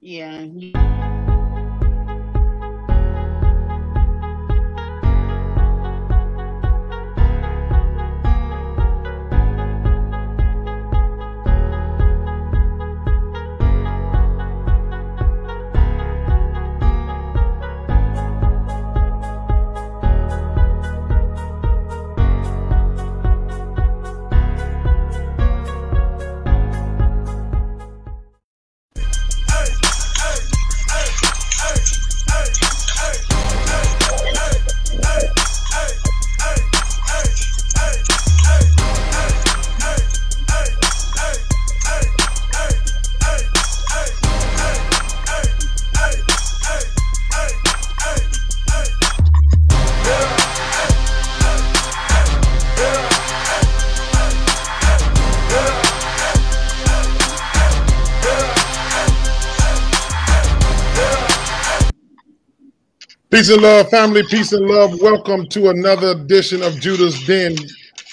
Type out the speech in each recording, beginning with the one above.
Yeah. Peace and love, family. Peace and love. Welcome to another edition of Judah's Den,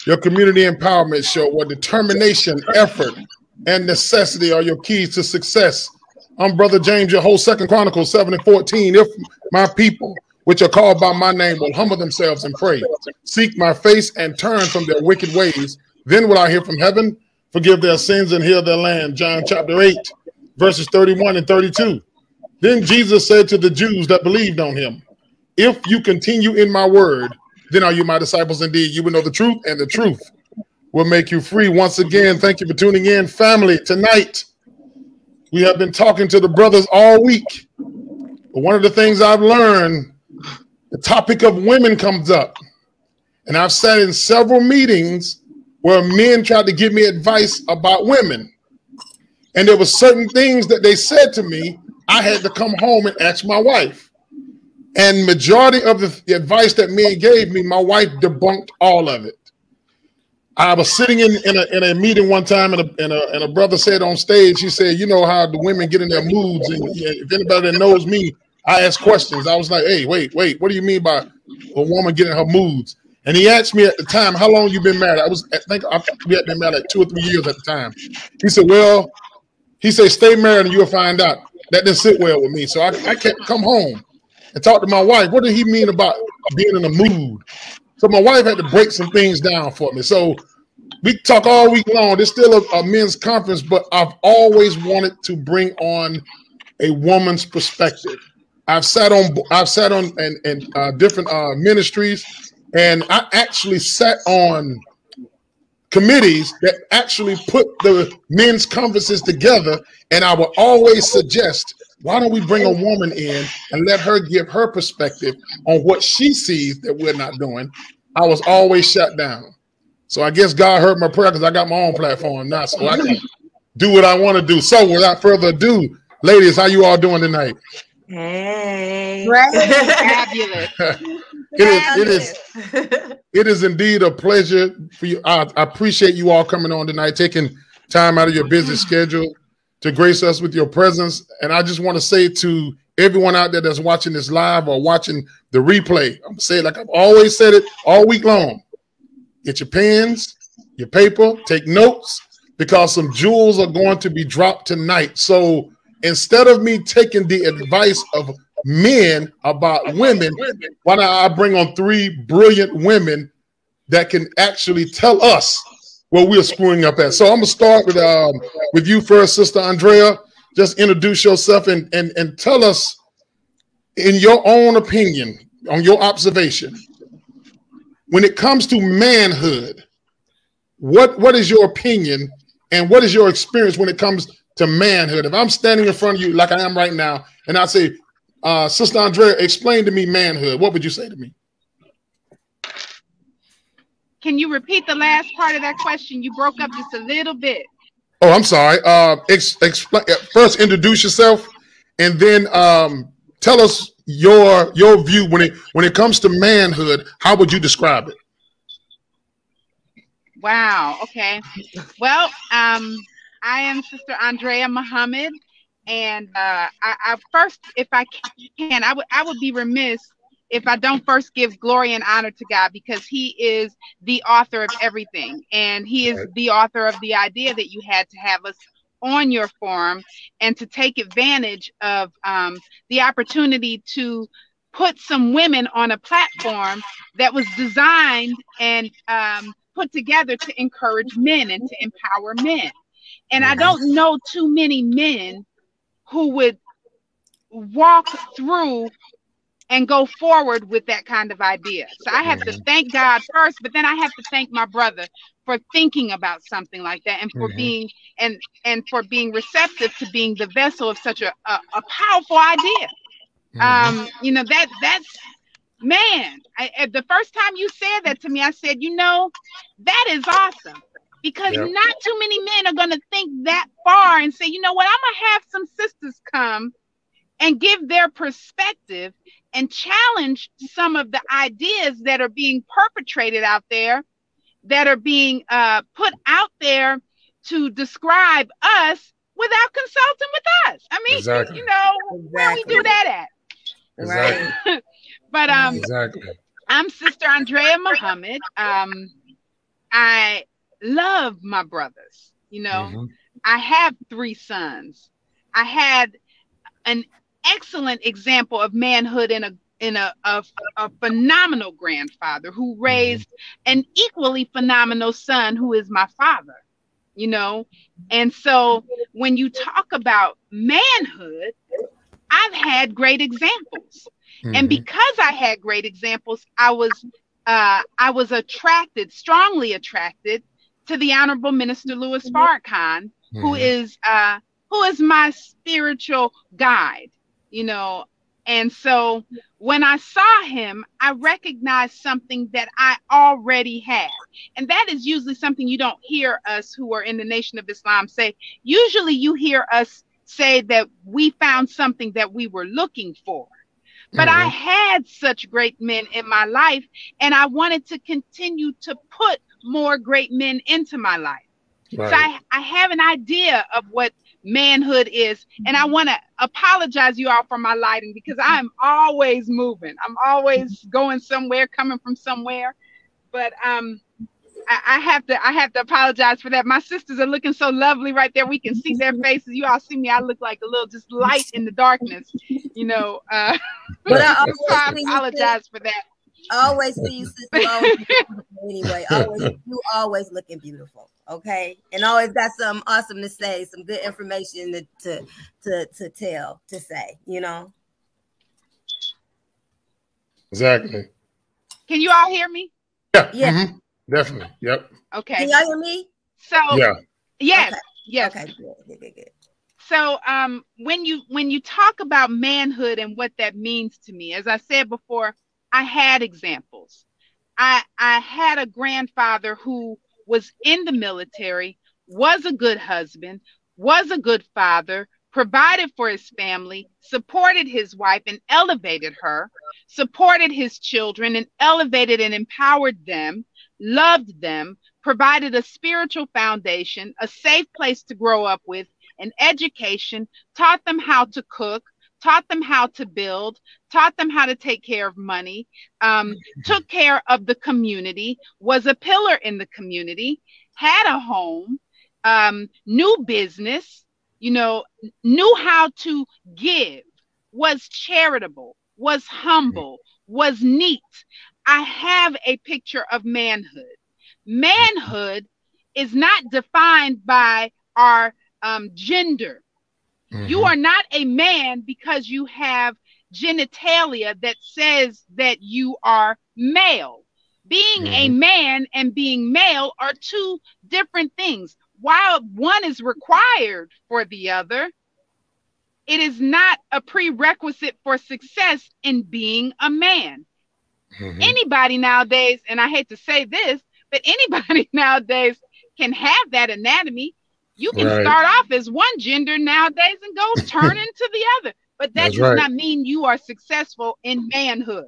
your community empowerment show where determination, effort, and necessity are your keys to success. I'm Brother James, your host, Second Chronicles 7 and 14. If my people, which are called by my name, will humble themselves and pray, seek my face and turn from their wicked ways, then will I hear from heaven, forgive their sins and heal their land. John chapter 8, verses 31 and 32. Then Jesus said to the Jews that believed on him, if you continue in my word, then are you my disciples indeed. You will know the truth, and the truth will make you free. Once again, thank you for tuning in, family. Tonight, we have been talking to the brothers all week. But one of the things I've learned, the topic of women comes up. And I've sat in several meetings where men tried to give me advice about women. And there were certain things that they said to me, I had to come home and ask my wife. And majority of the, the advice that men gave me, my wife debunked all of it. I was sitting in, in, a, in a meeting one time, and a, and, a, and a brother said on stage, he said, You know how the women get in their moods. And if anybody that knows me, I ask questions. I was like, Hey, wait, wait, what do you mean by a woman getting her moods? And he asked me at the time, How long you been married? I was, I think I, we had been married like two or three years at the time. He said, Well, he said, Stay married and you'll find out. That didn't sit well with me. So I, I can't come home and talk to my wife. What did he mean about being in a mood? So my wife had to break some things down for me. So we talk all week long. There's still a, a men's conference, but I've always wanted to bring on a woman's perspective. I've sat on I've sat on and and uh, different uh, ministries, and I actually sat on committees that actually put the men's conferences together. And I would always suggest why don't we bring a woman in and let her give her perspective on what she sees that we're not doing? I was always shut down. So I guess God heard my prayer because I got my own platform now, so I can do what I want to do. So without further ado, ladies, how you all doing tonight? Hey, Fabulous. it is it is it is indeed a pleasure for you. I, I appreciate you all coming on tonight, taking time out of your busy mm-hmm. schedule to grace us with your presence. And I just want to say to everyone out there that's watching this live or watching the replay, I'm saying like I've always said it all week long. Get your pens, your paper, take notes because some jewels are going to be dropped tonight. So instead of me taking the advice of men about women, why don't I bring on three brilliant women that can actually tell us where we're screwing up at. So I'm gonna start with um with you first, Sister Andrea. Just introduce yourself and and and tell us, in your own opinion, on your observation, when it comes to manhood, what what is your opinion and what is your experience when it comes to manhood? If I'm standing in front of you like I am right now, and I say, uh, Sister Andrea, explain to me manhood, what would you say to me? Can you repeat the last part of that question? You broke up just a little bit. Oh, I'm sorry. Uh, ex- explain, first, introduce yourself, and then um, tell us your your view when it when it comes to manhood. How would you describe it? Wow. Okay. Well, um, I am Sister Andrea Muhammad, and uh, I, I first, if I can, I would I would be remiss if I don't first give glory and honor to God because He is the author of everything. And He is the author of the idea that you had to have us on your forum and to take advantage of um, the opportunity to put some women on a platform that was designed and um, put together to encourage men and to empower men. And I don't know too many men who would walk through and go forward with that kind of idea. So I have to mm-hmm. thank God first, but then I have to thank my brother for thinking about something like that and for mm-hmm. being and and for being receptive to being the vessel of such a, a, a powerful idea. Mm-hmm. Um, you know, that that's man, I, the first time you said that to me, I said, you know, that is awesome because yep. not too many men are going to think that far and say, you know what, I'm to have some sisters come and give their perspective and challenge some of the ideas that are being perpetrated out there, that are being uh, put out there to describe us without consulting with us. I mean, exactly. you know, exactly. where we do that at? Exactly. Right. but um, exactly. I'm Sister Andrea Muhammad. Um, I love my brothers. You know, mm-hmm. I have three sons. I had an excellent example of manhood in a in a, a, a phenomenal grandfather who mm-hmm. raised an equally phenomenal son who is my father you know and so when you talk about manhood i've had great examples mm-hmm. and because i had great examples i was uh, i was attracted strongly attracted to the honorable minister louis farrakhan mm-hmm. who is uh, who is my spiritual guide you know. And so when I saw him, I recognized something that I already had. And that is usually something you don't hear us who are in the Nation of Islam say. Usually you hear us say that we found something that we were looking for. But mm-hmm. I had such great men in my life, and I wanted to continue to put more great men into my life. Right. So I, I have an idea of what manhood is. And I want to apologize you all for my lighting because I'm always moving. I'm always going somewhere, coming from somewhere. But um I, I have to I have to apologize for that. My sisters are looking so lovely right there. We can see their faces. You all see me. I look like a little just light in the darkness, you know. Uh, but I, I apologize for that always see you, sister. anyway, always you always looking beautiful. Okay, and always got something awesome to say, some good information to to to, to tell, to say. You know. Exactly. Can you all hear me? Yeah. Yeah. Mm-hmm. Definitely. Yep. Okay. Can y'all hear me? So. Yeah. Yes. Okay. Yes. Okay. Good. Good. Good. Good. So um, when you when you talk about manhood and what that means to me, as I said before, I had examples. I I had a grandfather who was in the military, was a good husband, was a good father, provided for his family, supported his wife and elevated her, supported his children and elevated and empowered them, loved them, provided a spiritual foundation, a safe place to grow up with, an education, taught them how to cook, taught them how to build, taught them how to take care of money, um, took care of the community, was a pillar in the community, had a home, um, knew business, you know, knew how to give, was charitable, was humble, was neat. I have a picture of manhood. Manhood is not defined by our um, gender Mm-hmm. You are not a man because you have genitalia that says that you are male. Being mm-hmm. a man and being male are two different things. While one is required for the other, it is not a prerequisite for success in being a man. Mm-hmm. Anybody nowadays, and I hate to say this, but anybody nowadays can have that anatomy. You can right. start off as one gender nowadays and go turn into the other, but that That's does right. not mean you are successful in manhood.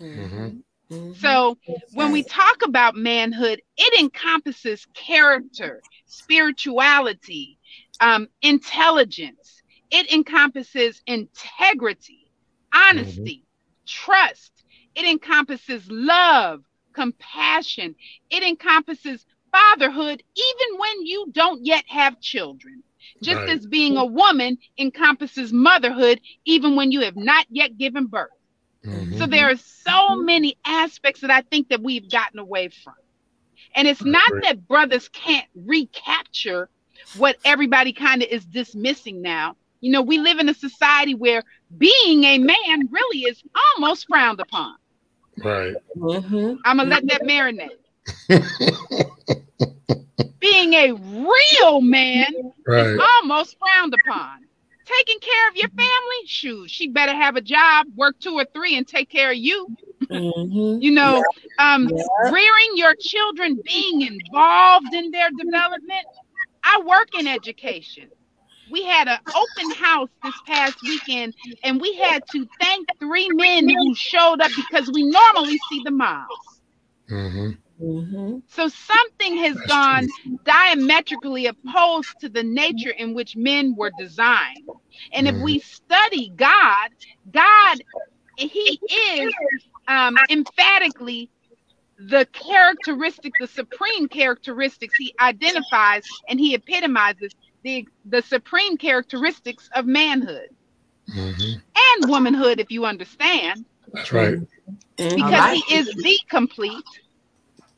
Mm-hmm. Mm-hmm. So when we talk about manhood, it encompasses character, spirituality, um, intelligence. It encompasses integrity, honesty, mm-hmm. trust. It encompasses love, compassion. It encompasses fatherhood even when you don't yet have children. just right. as being a woman encompasses motherhood, even when you have not yet given birth. Mm-hmm. So there are so many aspects that I think that we've gotten away from. And it's not that brothers can't recapture what everybody kind of is dismissing now. You know, we live in a society where being a man really is almost frowned upon. Right. Mm-hmm. I'm gonna let that marinate. being a real man right. is almost frowned upon. Taking care of your family, shoot, she better have a job, work two or three, and take care of you. Mm-hmm. you know, yeah. um, yeah. rearing your children, being involved in their development. I work in education. We had an open house this past weekend, and we had to thank three men who showed up because we normally see the moms. Mm-hmm. Mm-hmm. So something has gone diametrically opposed to the nature in which men were designed. And mm-hmm. if we study God, God, He is um, emphatically the characteristic, the supreme characteristics He identifies and He epitomizes the the supreme characteristics of manhood mm-hmm. and womanhood, if you understand. That's right. Because right. He is the complete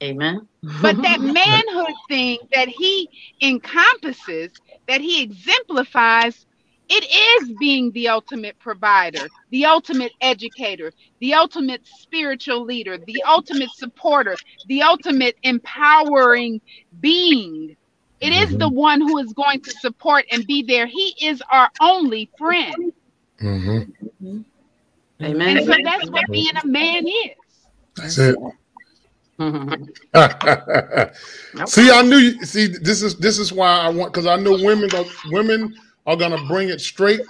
Amen. But that manhood thing that he encompasses, that he exemplifies, it is being the ultimate provider, the ultimate educator, the ultimate spiritual leader, the ultimate supporter, the ultimate empowering being. It is the one who is going to support and be there. He is our only friend. Mm-hmm. Amen. And so that's what being a man is. That's it. see, I knew. You, see, this is this is why I want because I know women are women are gonna bring it straight.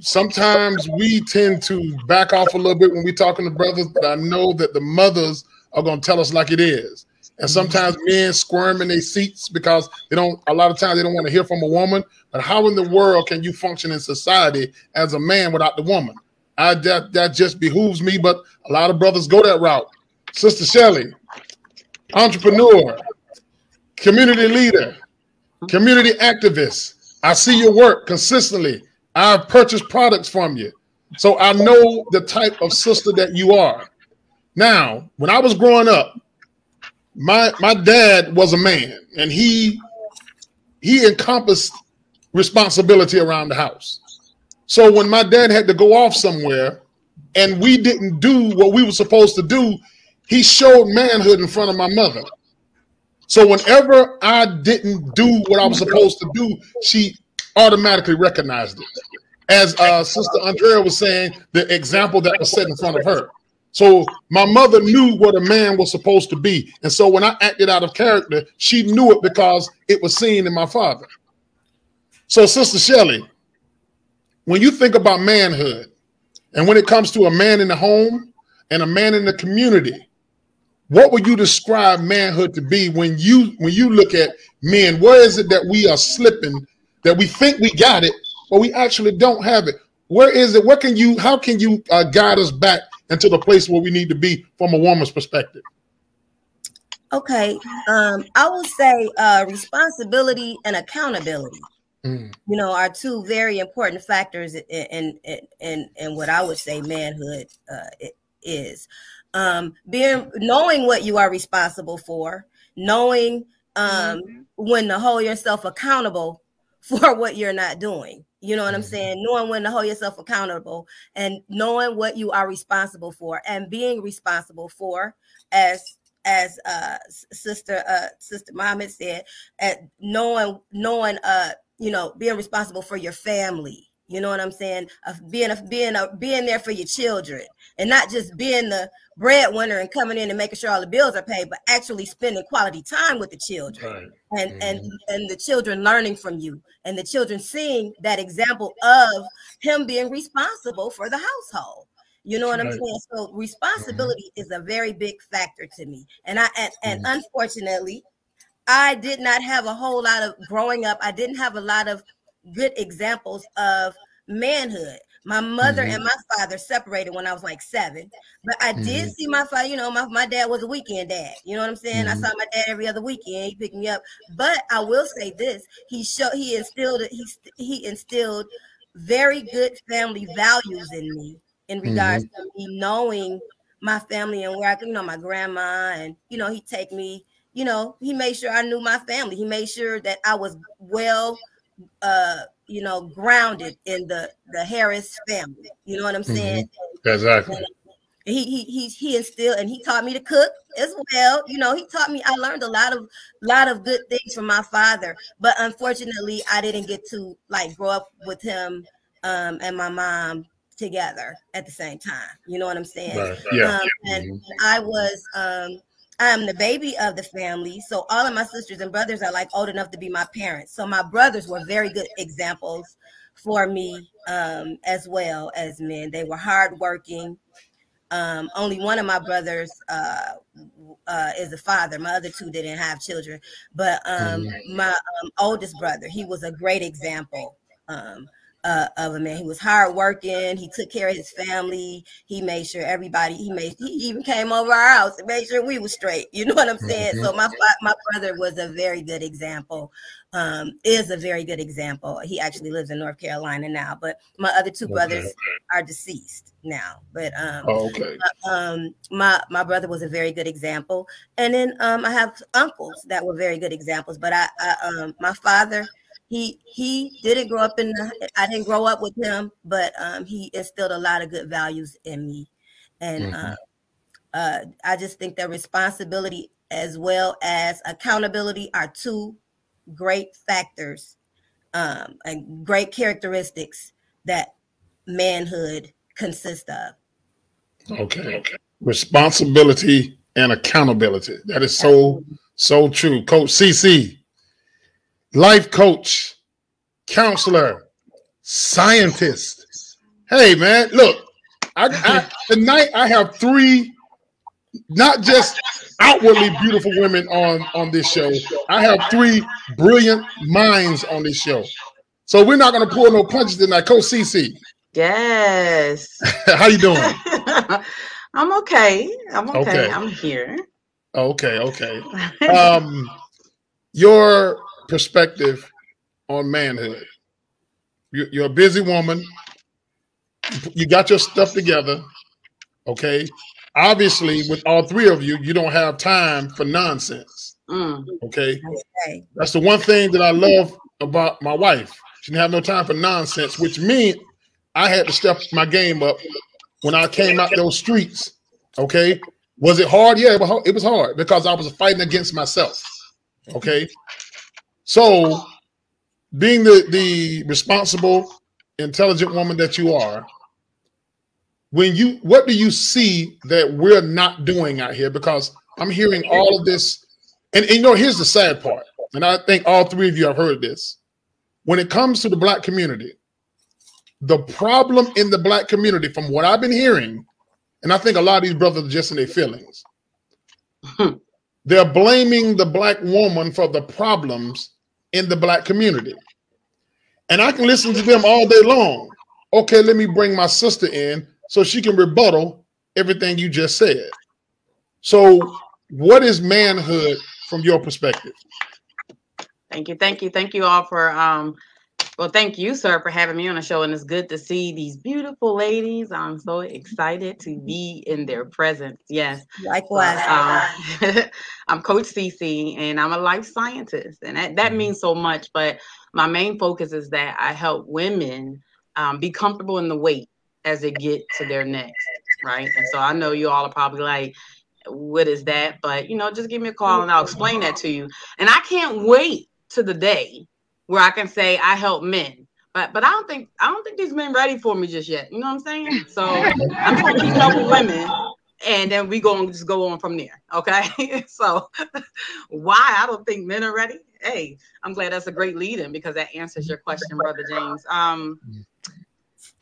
Sometimes we tend to back off a little bit when we're talking to brothers, but I know that the mothers are gonna tell us like it is. And sometimes men squirm in their seats because they don't. A lot of times they don't want to hear from a woman. But how in the world can you function in society as a man without the woman? I that that just behooves me. But a lot of brothers go that route. Sister Shelley, entrepreneur, community leader, community activist. I see your work consistently. I've purchased products from you. So I know the type of sister that you are. Now, when I was growing up, my my dad was a man and he he encompassed responsibility around the house. So when my dad had to go off somewhere and we didn't do what we were supposed to do, he showed manhood in front of my mother. So whenever I didn't do what I was supposed to do, she automatically recognized it. As uh, Sister Andrea was saying, the example that was set in front of her. So my mother knew what a man was supposed to be. And so when I acted out of character, she knew it because it was seen in my father. So, Sister Shelley, when you think about manhood, and when it comes to a man in the home and a man in the community, what would you describe manhood to be when you when you look at men? Where is it that we are slipping that we think we got it but we actually don't have it? Where is it? What can you how can you uh, guide us back into the place where we need to be from a woman's perspective? Okay um i will say uh responsibility and accountability mm. you know are two very important factors in in in, in what i would say manhood uh, is um, being knowing what you are responsible for, knowing um, mm-hmm. when to hold yourself accountable for what you're not doing. You know what I'm mm-hmm. saying? Knowing when to hold yourself accountable and knowing what you are responsible for and being responsible for as as uh sister uh sister said at knowing knowing uh you know being responsible for your family you know what I'm saying? Of being a being a being there for your children and not just being the breadwinner and coming in and making sure all the bills are paid, but actually spending quality time with the children right. and mm-hmm. and and the children learning from you and the children seeing that example of him being responsible for the household. You know what right. I'm saying? So responsibility mm-hmm. is a very big factor to me. And I and, and mm-hmm. unfortunately, I did not have a whole lot of growing up. I didn't have a lot of good examples of manhood. My mother mm-hmm. and my father separated when I was like seven, but I did mm-hmm. see my father. You know, my, my dad was a weekend dad. You know what I'm saying? Mm-hmm. I saw my dad every other weekend. He picked me up. But I will say this: he showed he instilled he he instilled very good family values in me in regards mm-hmm. to me knowing my family and where I, you know, my grandma, and you know, he take me. You know, he made sure I knew my family. He made sure that I was well uh you know, grounded in the the Harris family. You know what I'm mm-hmm. saying? Mm-hmm. Exactly. he he he he instilled and he taught me to cook as well. You know, he taught me. I learned a lot of lot of good things from my father, but unfortunately, I didn't get to like grow up with him um, and my mom together at the same time. You know what I'm saying? Right. Yeah. Um, and mm-hmm. I was um, I'm the baby of the family. So all of my sisters and brothers are like old enough to be my parents. So my brothers were very good examples for me um, as well as men. They were hardworking. Um, only one of my brothers uh, uh, is a father. My other two didn't have children, but um, mm-hmm. my um, oldest brother, he was a great example. Uh, of a man. He was hardworking. He took care of his family. He made sure everybody. He made. He even came over our house and made sure we were straight. You know what I'm saying? Mm-hmm. So my my brother was a very good example. Um, is a very good example. He actually lives in North Carolina now, but my other two okay. brothers are deceased now. But um, oh, okay. um, my my brother was a very good example, and then um, I have uncles that were very good examples. But I, I um, my father he he didn't grow up in the, I didn't grow up with him, but um, he instilled a lot of good values in me, and mm-hmm. uh, uh, I just think that responsibility as well as accountability are two great factors um, and great characteristics that manhood consists of. Okay. okay. Responsibility and accountability. That is so, so true. Coach CC, life coach, counselor, scientist. Hey, man, look, I, I, tonight I have three, not just outwardly beautiful women on on this show. I have three brilliant minds on this show. So we're not going to pull no punches tonight. Coach CC. Yes. How you doing? I'm okay. I'm okay. okay. I'm here. Okay. Okay. Um, your perspective on manhood. You're a busy woman. You got your stuff together. Okay. Obviously, with all three of you, you don't have time for nonsense. Mm. Okay. That's the one thing that I love about my wife. She didn't have no time for nonsense, which means I had to step my game up when I came out those streets. Okay. Was it hard? Yeah, it was hard because I was fighting against myself. Okay. So, being the the responsible, intelligent woman that you are, when you what do you see that we're not doing out here? Because I'm hearing all of this, and, and you know, here's the sad part, and I think all three of you have heard this. When it comes to the black community, the problem in the black community, from what I've been hearing, and I think a lot of these brothers are just in their feelings. Hmm. They're blaming the black woman for the problems in the black community. And I can listen to them all day long. Okay, let me bring my sister in so she can rebuttal everything you just said. So, what is manhood from your perspective? Thank you, thank you, thank you all for um well, thank you, sir, for having me on the show. And it's good to see these beautiful ladies. I'm so excited to be in their presence. Yes. Likewise. Um, I'm Coach CC, and I'm a life scientist. And that, that mm-hmm. means so much. But my main focus is that I help women um, be comfortable in the weight as they get to their next. Right. And so I know you all are probably like, what is that? But, you know, just give me a call and I'll explain that to you. And I can't wait to the day where I can say I help men. But but I don't think I don't think these men ready for me just yet. You know what I'm saying? So I'm gonna keep up with women and then we go and just go on from there. Okay. so why I don't think men are ready. Hey, I'm glad that's a great lead in because that answers your question, brother James. Um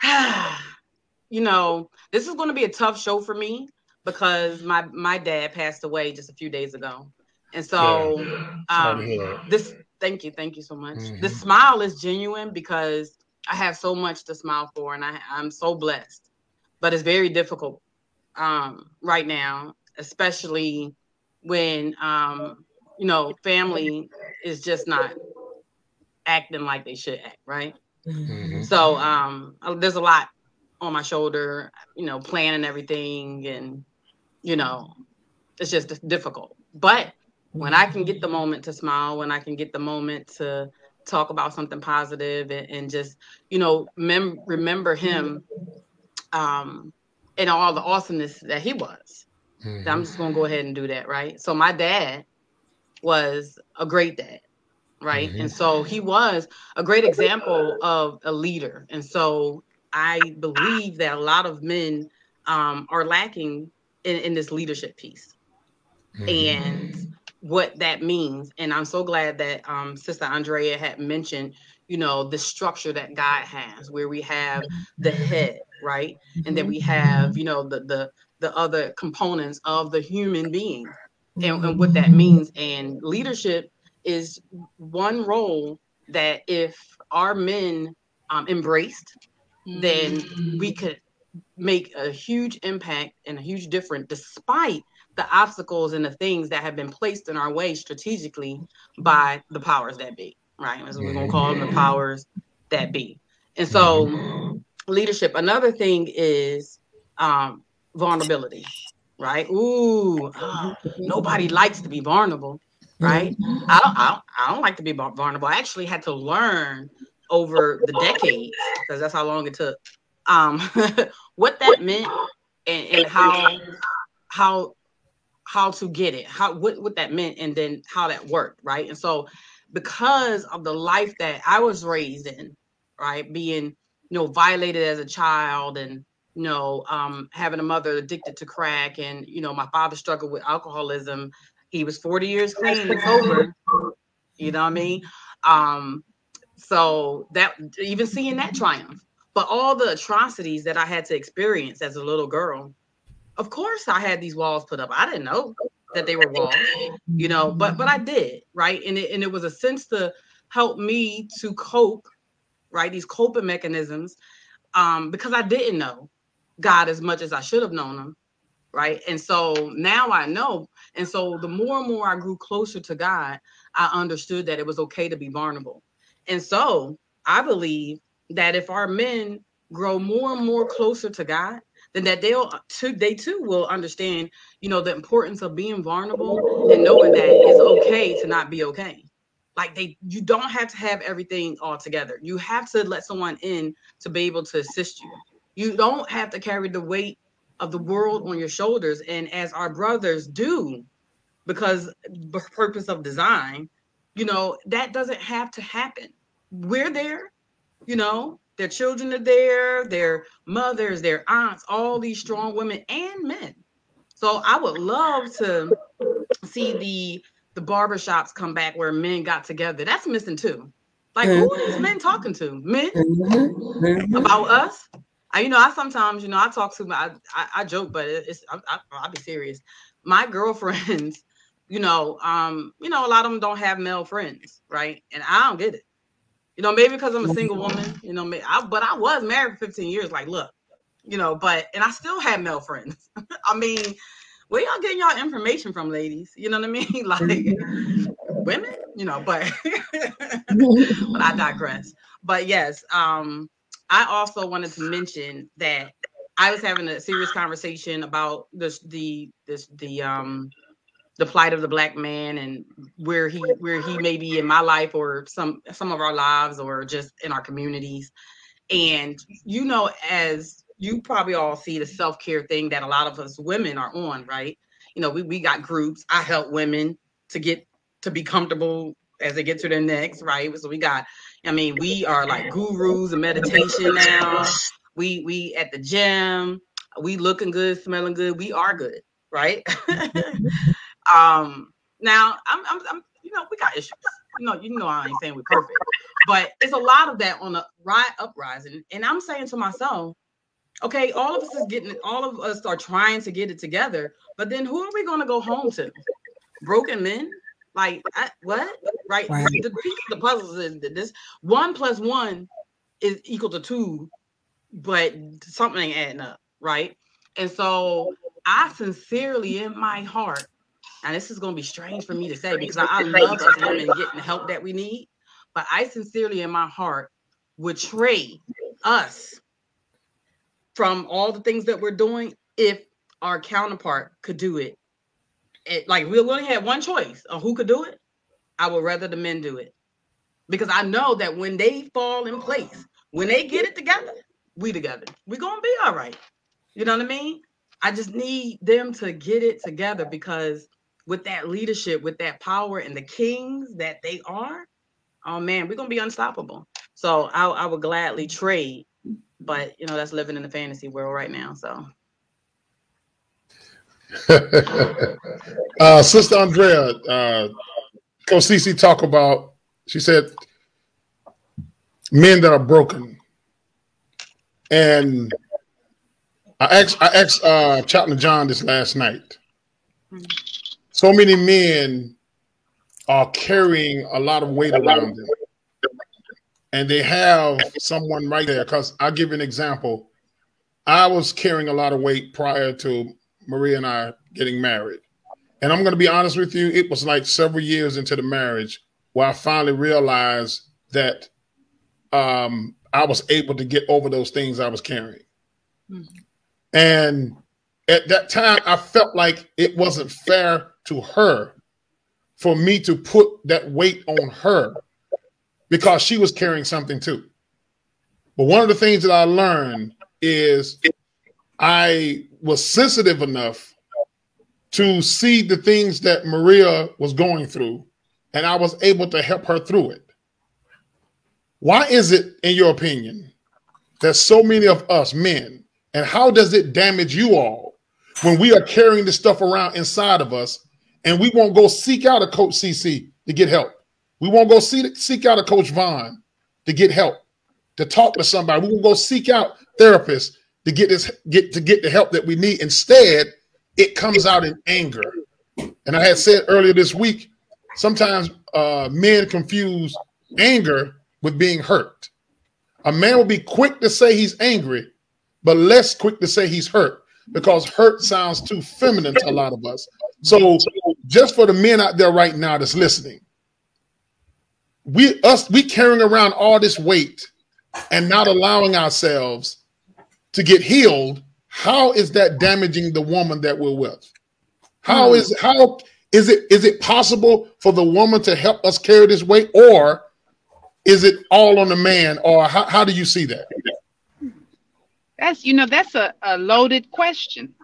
you know, this is gonna be a tough show for me because my my dad passed away just a few days ago. And so um, this Thank you. Thank you so much. Mm-hmm. The smile is genuine because I have so much to smile for, and I, I'm so blessed. But it's very difficult um, right now, especially when um, you know family is just not acting like they should act, right? Mm-hmm. So um, there's a lot on my shoulder, you know, planning everything, and you know, it's just difficult. But when I can get the moment to smile, when I can get the moment to talk about something positive and, and just, you know, mem- remember him um, and all the awesomeness that he was. Mm-hmm. I'm just gonna go ahead and do that, right? So my dad was a great dad, right? Mm-hmm. And so he was a great example of a leader. And so I believe that a lot of men um, are lacking in, in this leadership piece. Mm-hmm. And what that means. And I'm so glad that um, Sister Andrea had mentioned, you know, the structure that God has, where we have the head, right, and then we have, you know, the the the other components of the human being, and, and what that means. And leadership is one role that if our men um, embraced, then we could make a huge impact and a huge difference despite the obstacles and the things that have been placed in our way strategically by the powers that be, right? As we're gonna call them the powers that be. And so leadership, another thing is um, vulnerability, right? Ooh, uh, nobody likes to be vulnerable, right? I don't, I don't, I don't like to be vulnerable. I actually had to learn over the decades because that's how long it took. Um, what that meant and, and how how how to get it, how what, what that meant, and then how that worked, right? And so, because of the life that I was raised in, right, being you know violated as a child, and you know um, having a mother addicted to crack, and you know my father struggled with alcoholism. He was 40 years clean and sober. You know what I mean? Um, so that even seeing that triumph, but all the atrocities that I had to experience as a little girl, of course I had these walls put up. I didn't know that they were walls, you know, but but I did, right? And it and it was a sense to help me to cope, right? These coping mechanisms, um, because I didn't know God as much as I should have known him, right? And so now I know. And so the more and more I grew closer to God, I understood that it was okay to be vulnerable. And so I believe that if our men grow more and more closer to God, then that they'll uh, too they too will understand you know the importance of being vulnerable and knowing that it's okay to not be okay. Like they you don't have to have everything all together. You have to let someone in to be able to assist you. You don't have to carry the weight of the world on your shoulders and as our brothers do because the purpose of design you know that doesn't have to happen. We're there you know their children are there, their mothers, their aunts, all these strong women and men. So I would love to see the the barbershops come back where men got together. That's missing too. Like mm-hmm. who are these men talking to? Men mm-hmm. mm-hmm. about us? I, you know, I sometimes, you know, I talk to my, I, I joke, but it's, I, I, I'll be serious. My girlfriends, you know, um, you know, a lot of them don't have male friends, right? And I don't get it. You know, maybe because I'm a single woman, you know, I, but I was married for 15 years. Like, look, you know, but and I still had male friends. I mean, where y'all getting y'all information from, ladies? You know what I mean? Like women, you know, but but I digress. But yes, um, I also wanted to mention that I was having a serious conversation about this the this the um the plight of the black man and where he where he may be in my life or some some of our lives or just in our communities. And you know as you probably all see the self-care thing that a lot of us women are on right? You know we, we got groups. I help women to get to be comfortable as they get to their next right? So we got i mean we are like gurus of meditation now. We we at the gym. We looking good smelling good. We are good right Um, now I'm, I'm, I'm, you know, we got issues. You know, you know, I ain't saying we're perfect, but it's a lot of that on the right uprising. And I'm saying to myself, okay, all of us is getting, all of us are trying to get it together, but then who are we going to go home to? Broken men? Like I, what? Right? right. The piece of the puzzle is that this one plus one is equal to two, but something ain't adding up, right? And so I sincerely in my heart, and this is gonna be strange for me to say because I, I love us women getting the help that we need, but I sincerely in my heart would trade us from all the things that we're doing if our counterpart could do it. it like we only had one choice of who could do it. I would rather the men do it because I know that when they fall in place, when they get it together, we together. We're gonna be all right. You know what I mean? I just need them to get it together because with that leadership, with that power and the kings that they are, oh man, we're gonna be unstoppable. So I, I would gladly trade, but you know that's living in the fantasy world right now. So. uh, Sister Andrea, uh, Coach Cece talk about. She said, "Men that are broken," and I asked I asked uh, Chaplain John this last night. So many men are carrying a lot of weight around them, and they have someone right there. Because I'll give you an example. I was carrying a lot of weight prior to Maria and I getting married. And I'm going to be honest with you, it was like several years into the marriage where I finally realized that um, I was able to get over those things I was carrying. Mm-hmm. And at that time, I felt like it wasn't fair to her for me to put that weight on her because she was carrying something too. But one of the things that I learned is I was sensitive enough to see the things that Maria was going through, and I was able to help her through it. Why is it, in your opinion, that so many of us men, and how does it damage you all when we are carrying this stuff around inside of us and we won't go seek out a Coach CC to get help? We won't go see, seek out a Coach Vaughn to get help, to talk to somebody. We won't go seek out therapists to get this get to get the help that we need. Instead, it comes out in anger. And I had said earlier this week, sometimes uh, men confuse anger with being hurt. A man will be quick to say he's angry, but less quick to say he's hurt because hurt sounds too feminine to a lot of us. So, just for the men out there right now that's listening, we us we carrying around all this weight and not allowing ourselves to get healed how is that damaging the woman that we're with? How hmm. is how is it is it possible for the woman to help us carry this weight, or is it all on the man, or how, how do you see that? That's you know that's a, a loaded question.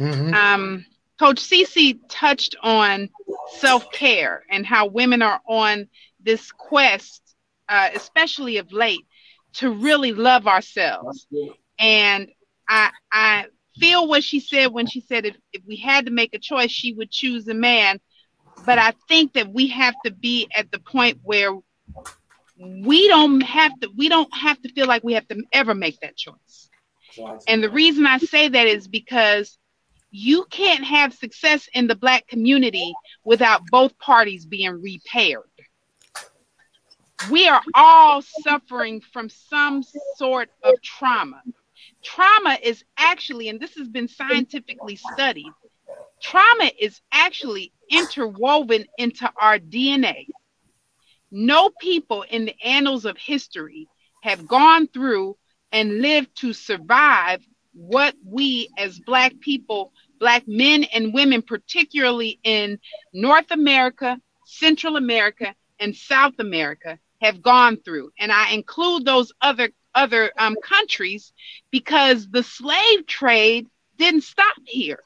Mm-hmm. Um, Coach Cece touched on self care and how women are on this quest, uh, especially of late, to really love ourselves. And I I feel what she said when she said if, if we had to make a choice, she would choose a man. But I think that we have to be at the point where we don't have to we don't have to feel like we have to ever make that choice. And the reason I say that is because you can't have success in the black community without both parties being repaired. We are all suffering from some sort of trauma trauma is actually, and this has been scientifically studied, trauma is actually interwoven into our DNA. No people in the annals of history have gone through and live to survive what we as Black people, Black men and women, particularly in North America, Central America, and South America, have gone through. And I include those other other um, countries because the slave trade didn't stop here.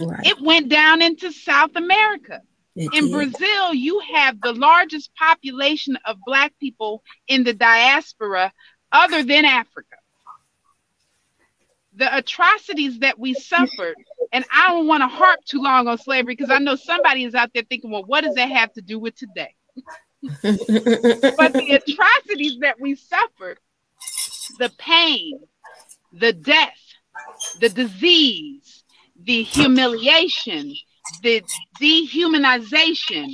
Right. It went down into South America. It in did. Brazil, you have the largest population of Black people in the diaspora other than Africa. The atrocities that we suffered, and I don't want to harp too long on slavery because I know somebody is out there thinking, well, what does that have to do with today? but the atrocities that we suffered the pain, the death, the disease, the humiliation, the dehumanization,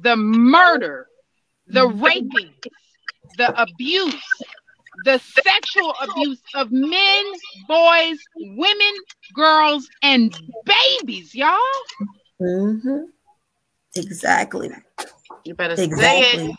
the murder, the raping, the abuse, the sexual abuse of men, boys, women, girls, and babies, y'all. Mm-hmm. Exactly. You better say it. Exactly.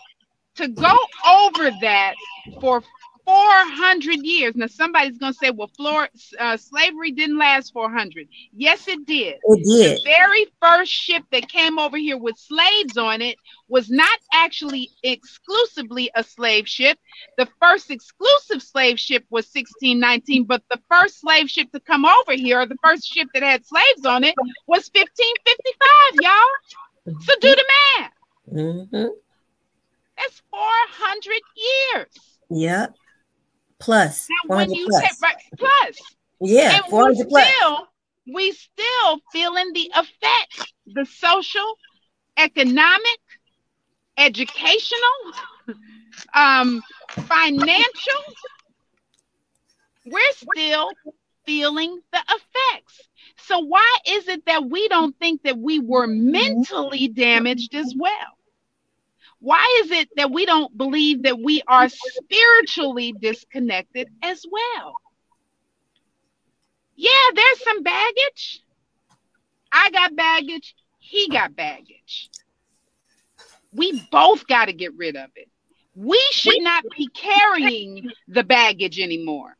To go over that for 400 years. Now, somebody's going to say, well, Flor- uh, slavery didn't last 400. Yes, it did. It did. The very first ship that came over here with slaves on it was not actually exclusively a slave ship. The first exclusive slave ship was 1619, but the first slave ship to come over here, or the first ship that had slaves on it, was 1555, y'all. So do the math. Mm-hmm. That's 400 years. Yep. Plus. Now, when 400 you plus. take right, plus, yeah, and we 400 plus. still we still feeling the effect, the social, economic, educational, um, financial. We're still feeling the effects. So why is it that we don't think that we were mentally damaged as well? Why is it that we don't believe that we are spiritually disconnected as well? Yeah, there's some baggage. I got baggage. He got baggage. We both got to get rid of it. We should not be carrying the baggage anymore.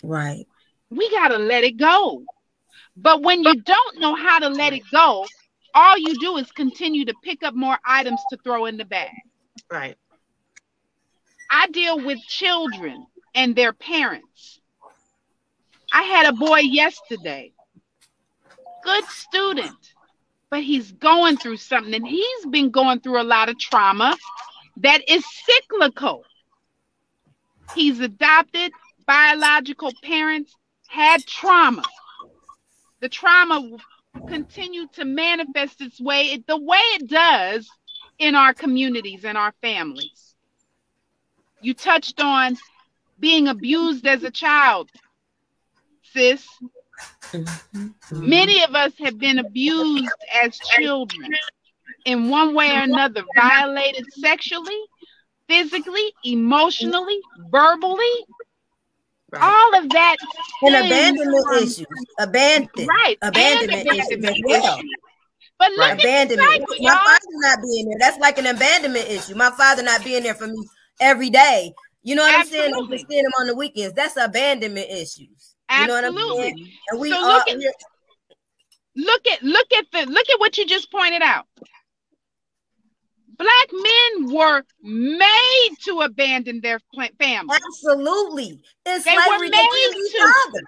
Right. We got to let it go. But when you don't know how to let it go, all you do is continue to pick up more items to throw in the bag. Right. I deal with children and their parents. I had a boy yesterday, good student, but he's going through something and he's been going through a lot of trauma that is cyclical. He's adopted, biological parents had trauma. The trauma continue to manifest its way the way it does in our communities and our families. You touched on being abused as a child, sis. Many of us have been abused as children in one way or another, violated sexually, physically, emotionally, verbally. Right. All of that. And abandonment from- issues. Abandonment. Right. Abandonment and issues as well. issues. But look Right. at the Abandonment. cycle, My y'all. father not being there. That's like an abandonment issue. My father not being there for me every day. You know what I'm saying? I'm just seeing him on the weekends. That's abandonment issues. You know what I'm Absolutely. saying? And we So all look at- look at look at the look at what you just pointed out black men were made to abandon their pla- family absolutely. It's They were slavery that made killed each to. other.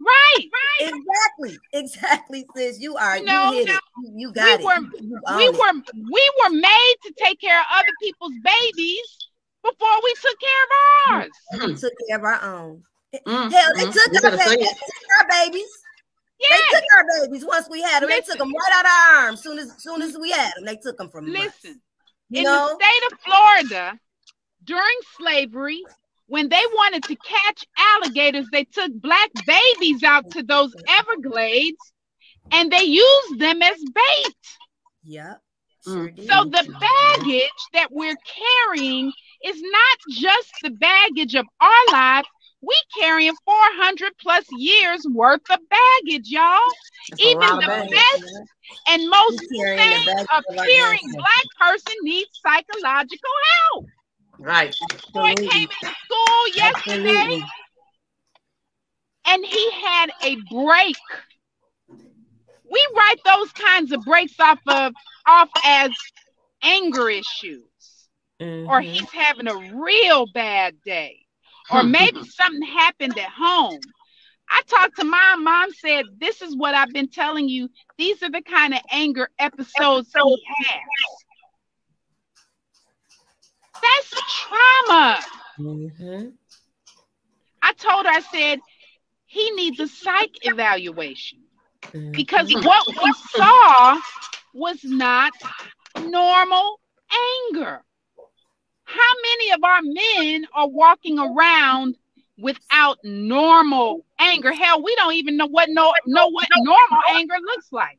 right right Exactly. Exactly, sis. You are. You know, you hit it. You, you we got it. were You we it. were we were made to take care of other people's babies before we took care of ours We took care of our own. Mm, Hell, they mm. took our, babies. they took our babies. They took our babies once we had them. They took them right out of our arms. Soon as soon as we had them, they took them from us. listen You in know, the state of Florida during slavery, when they wanted to catch alligators, they took black babies out to those Everglades and they used them as bait. Yep. Mm. Sure. So the baggage that we're carrying is not just the baggage of our lives. We carrying 400 plus years worth of baggage, y'all. That's Even the baggage. best and most We carrying the sane baggage of our appearing ancestors. black person needs psychological help. Right. Boy came into school yesterday Absolutely. and he had a break. We write those kinds of breaks off of off as anger issues, or Mhm. he's having a real bad day, or maybe something happened at home. I talked to mom. Mom said, "This is what I've been telling you. These are the kind of anger episodes he has. That's trauma." Mhm. I told her, I said, he needs a psych evaluation Mhm. because what we saw was not normal anger. How many of our men are walking around without normal anger? Hell, we don't even know what no know what normal anger looks like.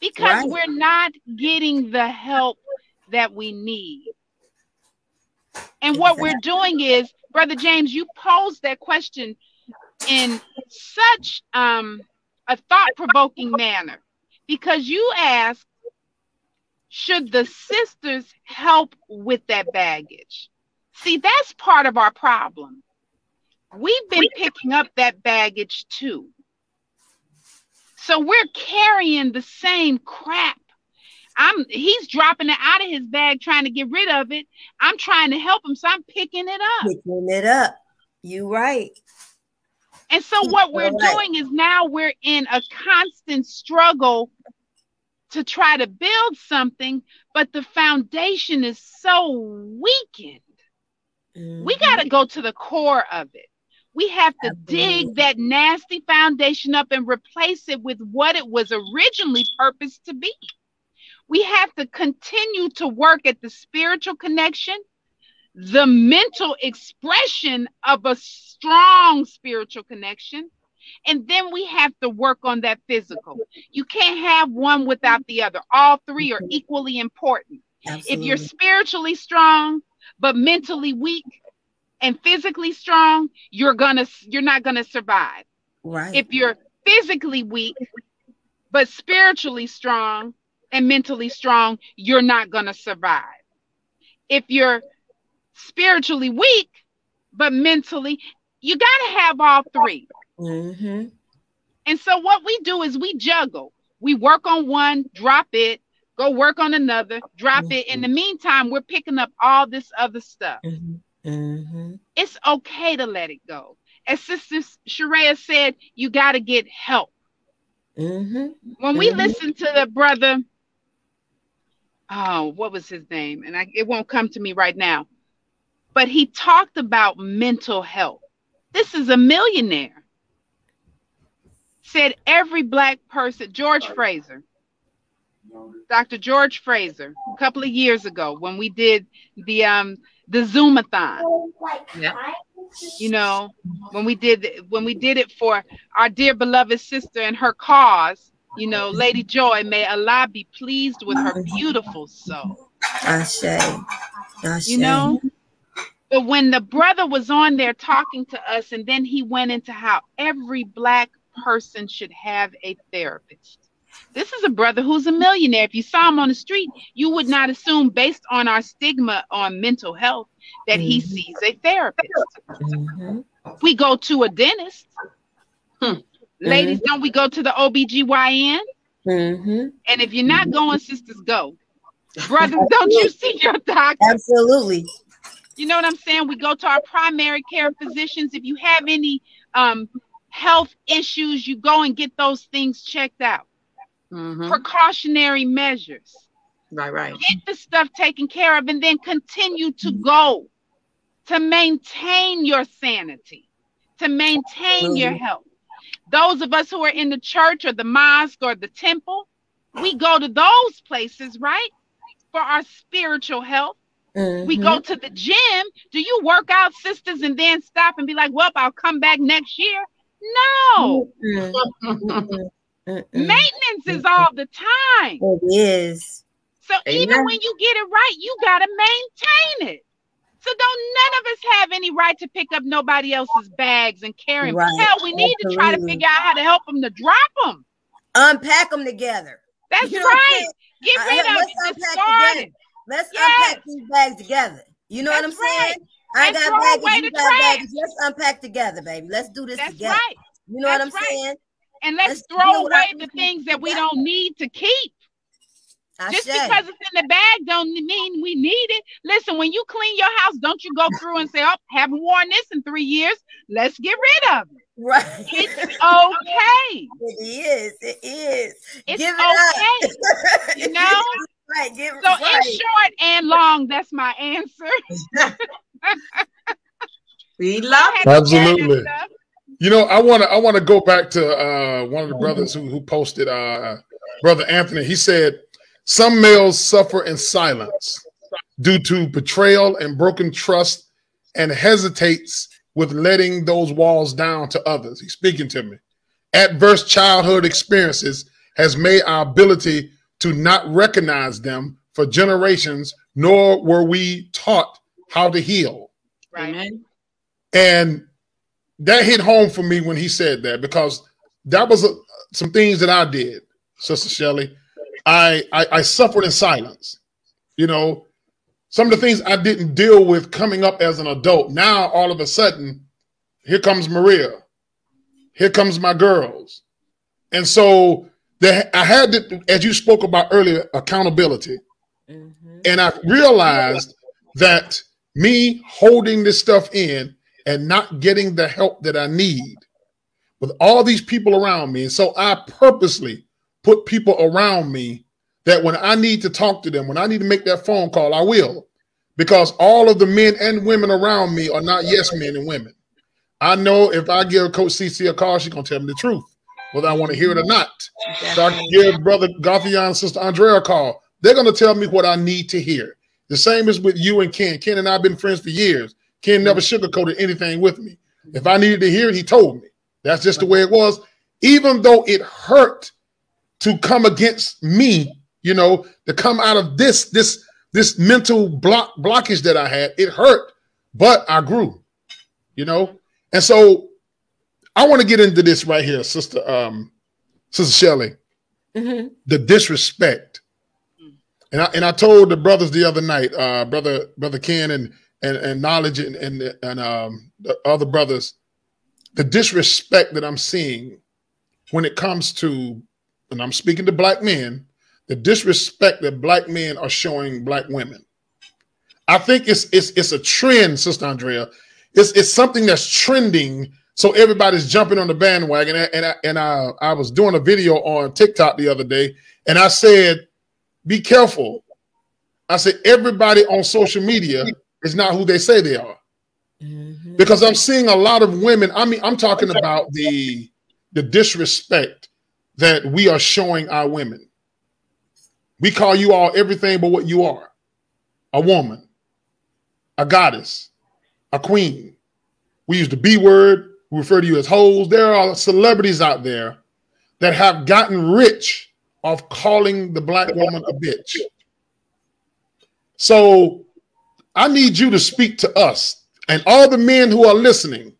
Because Right. we're not getting the help that we need. And what we're doing is, Brother James, you posed that question in such um, a thought provoking manner because you asked, should the sisters help with that baggage? See, that's part of our problem. We've been picking up that baggage too. So we're carrying the same crap. I'm he's dropping it out of his bag trying to get rid of it. I'm trying to help him, so I'm picking it up. Picking it up. You right. And so what we're right. doing is now we're in a constant struggle to try to build something, but the foundation is so weakened. Mm-hmm. We got to go to the core of it. We have to Absolutely. dig that nasty foundation up and replace it with what it was originally purposed to be. We have to continue to work at the spiritual connection, the mental expression of a strong spiritual connection, and then we have to work on that physical. You can't have one without the other. All three are mm-hmm. equally important. Absolutely. If you're spiritually strong but mentally weak, and physically strong, you're gonna you're not gonna survive. Right. If you're physically weak but spiritually strong and mentally strong, you're not gonna survive. If you're spiritually weak but mentally, you gotta have all 3 mm-hmm. And so what we do is we juggle. We work on one, drop it, go work on another, drop mm-hmm. it. In the meantime, we're picking up all this other stuff. Mm-hmm. Mm-hmm. It's okay to let it go. As Sister Sharia said, you got to get help. Mm-hmm. When we mm-hmm. listen to the brother, oh, what was his name? And I, it won't come to me right now. But he talked about mental health. This is a millionaire. Said every black person, George Fraser, Dr. George Fraser, a couple of years ago when we did the um the Zoomathon. Yeah. You know, when we did when we did it for our dear beloved sister and her cause, you know, Lady Joy, may Allah be pleased with her beautiful soul. Ashe. Ashe. You know? But when the brother was on there talking to us, and then he went into how every black person should have a therapist. This is a brother who's a millionaire. If you saw him on the street, you would not assume, based on our stigma on mental health, that mm-hmm. he sees a therapist. Mm-hmm. We go to a dentist. Hmm. Ladies, mm-hmm. don't we go to the OBGYN? Mm-hmm. And if you're not going, sisters, go. Brothers, don't you see your doctor? Absolutely. You know what I'm saying? We go to our primary care physicians. If you have any um, health issues, you go and get those things checked out mm-hmm. precautionary measures. Right, right. Get the stuff taken care of and then continue to go to maintain your sanity, to maintain mm-hmm. your health. Those of us who are in the church or the mosque or the temple, we go to those places, right? For our spiritual health. Mm-hmm. We go to the gym. Do you work out, sisters, and then stop and be like, well, I'll come back next year? No. Maintenance is all the time. It is. So Amen. even when you get it right, you gotta maintain it. So don't none of us have any right to pick up nobody else's bags and carry them. Right. Hell, we need Absolutely. to try to figure out how to help them to drop them. Unpack them together. That's you know right. Get uh, rid uh, of let's it. Unpack together. Let's yes. unpack these bags together. You know That's what I'm right. I got bags, you got bags. Let's unpack together, baby. Let's do this That's together. Right. You know That's what I'm saying? and let's, let's throw away the things that we don't need to keep. I Just because it's in the bag don't mean we need it. Listen, when you clean your house, don't you go through and say, "Oh, haven't worn this in three years. Let's get rid of it." Right. It's okay. It is. It is. It's Give it okay. you know. Right. So right. in short and long, that's my answer. we love it. Absolutely. You know, I want to I want to go back to uh, one of the brothers who who posted, uh, brother Anthony. He said some males suffer in silence due to betrayal and broken trust, and hesitates with letting those walls down to others. He's speaking to me. Adverse childhood experiences has made our ability to not recognize them for generations, nor were we taught how to heal. Right. And that hit home for me when he said that because that was a, some things that I did, Sister Shelley. I, I I suffered in silence. You know, some of the things I didn't deal with coming up as an adult. Now all of a sudden, here comes Maria. Here comes my girls. And so the, I had to, as you spoke about earlier, accountability. Mm-hmm. And I realized that me holding this stuff in and not getting the help that I need with all these people around me. And so I purposely put people around me that when I need to talk to them, when I need to make that phone call, I will. Because all of the men and women around me are not yes men and women. I know if I give Coach CC a call, she's gonna tell me the truth, whether I want to hear it or not. So I give Brother Garthian and Sister Andrea a call. They're gonna tell me what I need to hear. The same as with you and Ken. Ken and I have been friends for years. Ken never sugarcoated anything with me. If I needed to hear it, he told me. That's just the way it was. Even though it hurt to come against me, you know, to come out of this, this, this mental block blockage that I had, it hurt, but I grew, you know. And so I want to get into this right here, Sister um, Sister Shelley. Mm-hmm. The disrespect. And I and I told the brothers the other night, uh, brother brother Ken and and, and knowledge and and, and um, the other brothers, the disrespect that I'm seeing when it comes to, and I'm speaking to black men, the disrespect that black men are showing black women. I think it's it's it's a trend, Sister Andrea, it's it's something that's trending. So everybody's jumping on the bandwagon. And, and, I, and I, I was doing a video on TikTok the other day, and I said, be careful. I said, everybody on social media is not who they say they are. Mm-hmm. Because I'm seeing a lot of women. I mean, I'm talking about the the disrespect that we are showing our women. We call you all everything but what you are. A woman, a goddess, a queen. We use the B word. We refer to you as hoes. There are celebrities out there that have gotten rich off calling the black woman a bitch. So I need you to speak to us and all the men who are listening.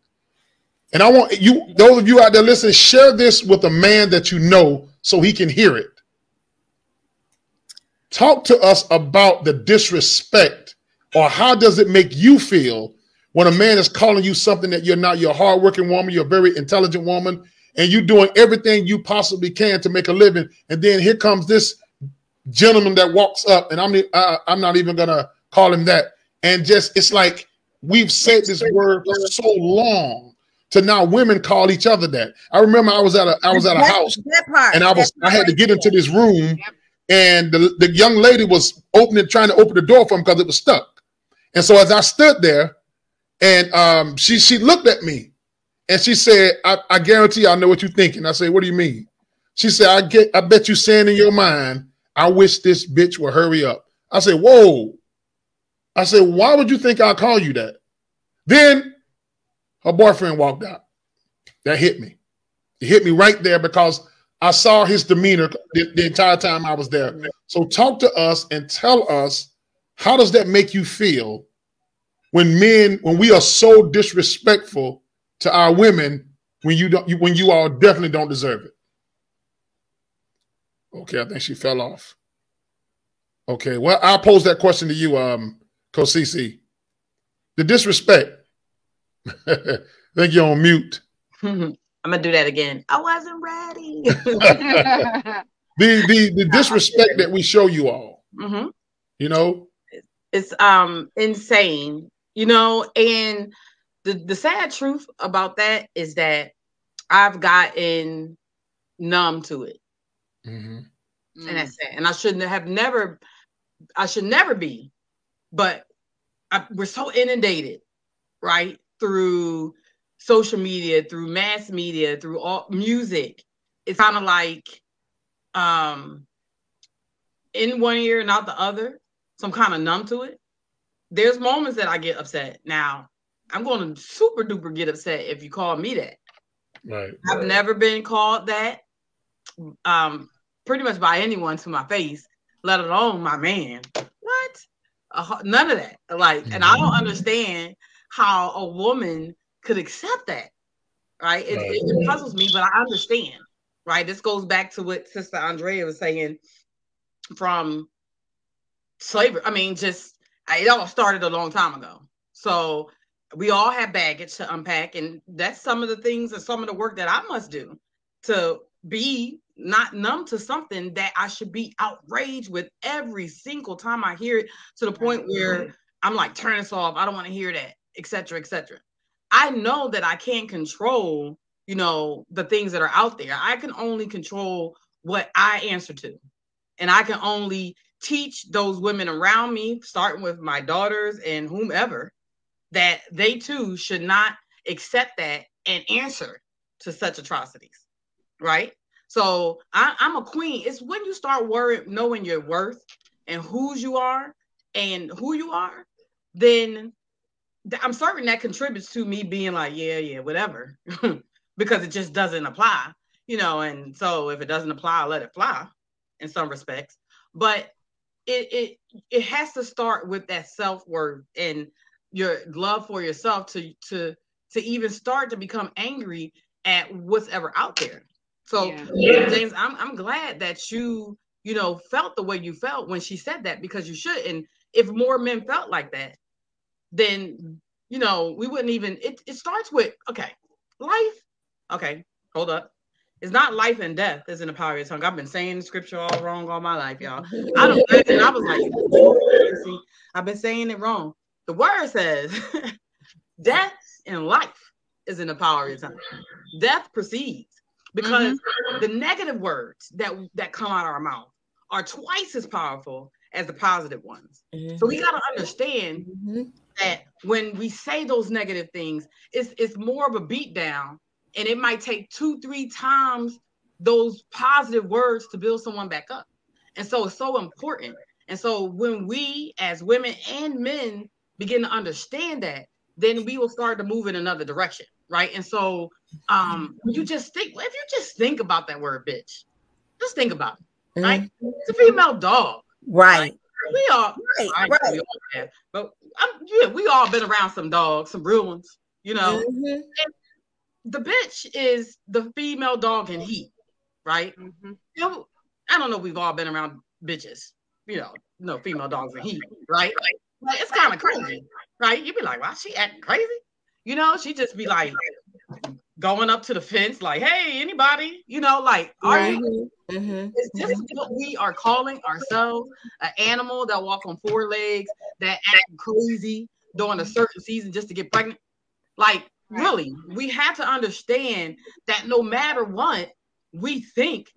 And I want you, those of you out there listening, share this with a man that you know so he can hear it. Talk to us about the disrespect or how does it make you feel when a man is calling you something that you're not, you're a hardworking woman, you're a very intelligent woman, and you're doing everything you possibly can to make a living. And then here comes this gentleman that walks up, and I'm uh, I'm not even gonna call him that. And just it's like we've said this word for so long to now women call each other that. I remember I was at a I was at a house and I was I had to get into this room and the, the young lady was opening trying to open the door for him because it was stuck. And so as I stood there, and um, she she looked at me and she said, I, I guarantee I know what you're thinking. I said, What do you mean? She said, I get I bet you saying in your mind, I wish this bitch would hurry up. I said, Whoa. I said, Why would you think I'll call you that? Then her boyfriend walked out. That hit me. It hit me right there because I saw his demeanor the, the entire time I was there. So talk to us and tell us how does that make you feel when men, when we are so disrespectful to our women, when you don't, when you all definitely don't deserve it. Okay, I think she fell off. Okay, well, I'll pose that question to you, um, CC. The disrespect. I think you're on mute. I'm gonna do that again. I wasn't ready. the, the the disrespect that we show you all. Mm-hmm. You know, it's um insane you know, and the the sad truth about that is that I've gotten numb to it. Mm-hmm. And that's sad. And I shouldn't have never, I should never be, but I, we're so inundated, right? Through social media, through mass media, through all music. It's kind of like um in one ear, not the other. So I'm kind of numb to it there's moments that I get upset. Now, I'm going to super duper get upset if you call me that. Right. I've right. never been called that, um, pretty much by anyone to my face, let alone my man. What? uh, none of that. Like, and I don't understand how a woman could accept that. Right? It, it, it puzzles me, but I understand. Right? This goes back to what Sister Andrea was saying from slavery. I mean, just it all started a long time ago. So we all have baggage to unpack, and that's some of the things and some of the work that I must do to be not numb to something that I should be outraged with every single time I hear it to the point where I'm like, turn this off. I don't want to hear that, etc., etc. I know that I can't control, you know, the things that are out there. I can only control what I answer to. And I can only teach those women around me, starting with my daughters and whomever, that they too should not accept that and answer to such atrocities. Right? So I, am a queen. It's when you start worrying, knowing your worth and whose you are and who you are, then I'm certain that contributes to me being like, yeah, yeah, whatever, because it just doesn't apply, you know. And so if it doesn't apply, I'll let it fly in some respects. But it it it has to start with that self worth and your love for yourself to to to even start to become angry at what's ever out there so yeah. James, I'm I'm glad that you you know felt the way you felt when she said that because you should. And if more men felt like that, then you know we wouldn't even. It it starts with okay, life. Okay, hold up. It's not life and death is in the power of your tongue. I've been saying the scripture all wrong all my life, y'all. I don't. I was like, I've been saying it wrong. The word says, death and life is in the power of your tongue. Death precedes because mm-hmm. the negative words that that come out of our mouth are twice as powerful as the positive ones. Mm-hmm. So we got to understand mm-hmm. that when we say those negative things, it's it's more of a beat down, and it might take two, three times those positive words to build someone back up. And so it's so important. And so when we as women and men begin to understand that, then we will start to move in another direction right? And so um you just think if you just think about that word bitch, just think about it, right? Mm-hmm. It's a female dog. Right. right? We all right, right. right. We all have, but I'm, yeah, we all been around some dogs, some real ones, you know. Mm-hmm. the bitch is the female dog in heat, right? Mm-hmm. You know, I don't know. We've all been around bitches, you know, no female dogs in heat, right? Like, it's kind of crazy, right? You'd be like, "Why she acting crazy?" You know, she just be like going up to the fence, like, hey, anybody, you know, like, are you? Mm-hmm. Is this mm-hmm. what we are calling ourselves? An animal that walk on four legs, that act crazy during a certain season just to get pregnant? Like, really, we have to understand that no matter what we think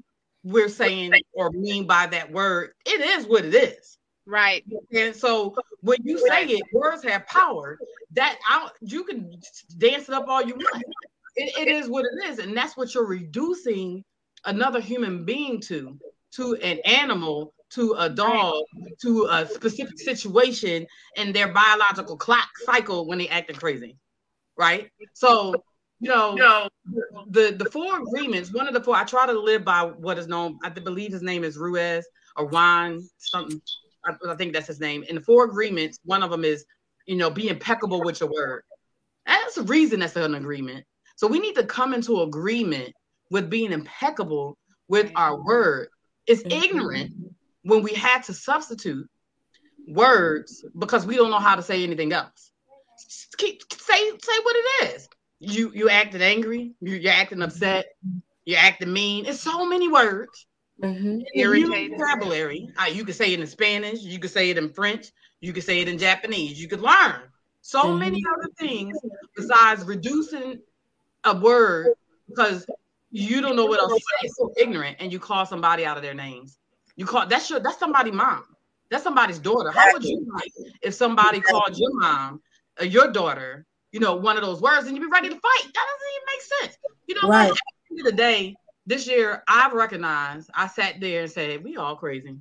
we're saying or mean by that word, it is what it is. Right. And so when you say it, words have power. That I, you can dance it up all you want. It, it is what it is, and that's what you're reducing another human being to, to an animal, to a dog, to a specific situation, and their biological clock cycle when they acting crazy, right? So you know, no. the the four agreements. One of the four. I try to live by what is known. I believe his name is Ruiz or Juan something I, I think that's his name. In the four agreements, one of them is, you know, be impeccable with your word. That's the reason that's an agreement. So we need to come into agreement with being impeccable with our word. It's ignorant when we had to substitute words because we don't know how to say anything else. Keep, say say what it is. You you acting angry. You, you're acting upset. You're acting mean. It's so many words Mm-hmm. Irritated. Vocabulary. Uh, you could say it in Spanish. You could say it in French. You could say it in Japanese. You could learn so mm-hmm. many other things besides reducing a word because you don't know what else to say. So ignorant, and you call somebody out of their names. You call that's your that's somebody's mom. That's somebody's daughter. How would you like if somebody called your mom, or your daughter, you know, one of those words, and you'd be ready to fight? That doesn't even make sense. You know, right. at the end of the day, this year I've recognized I sat there and said, we all crazy.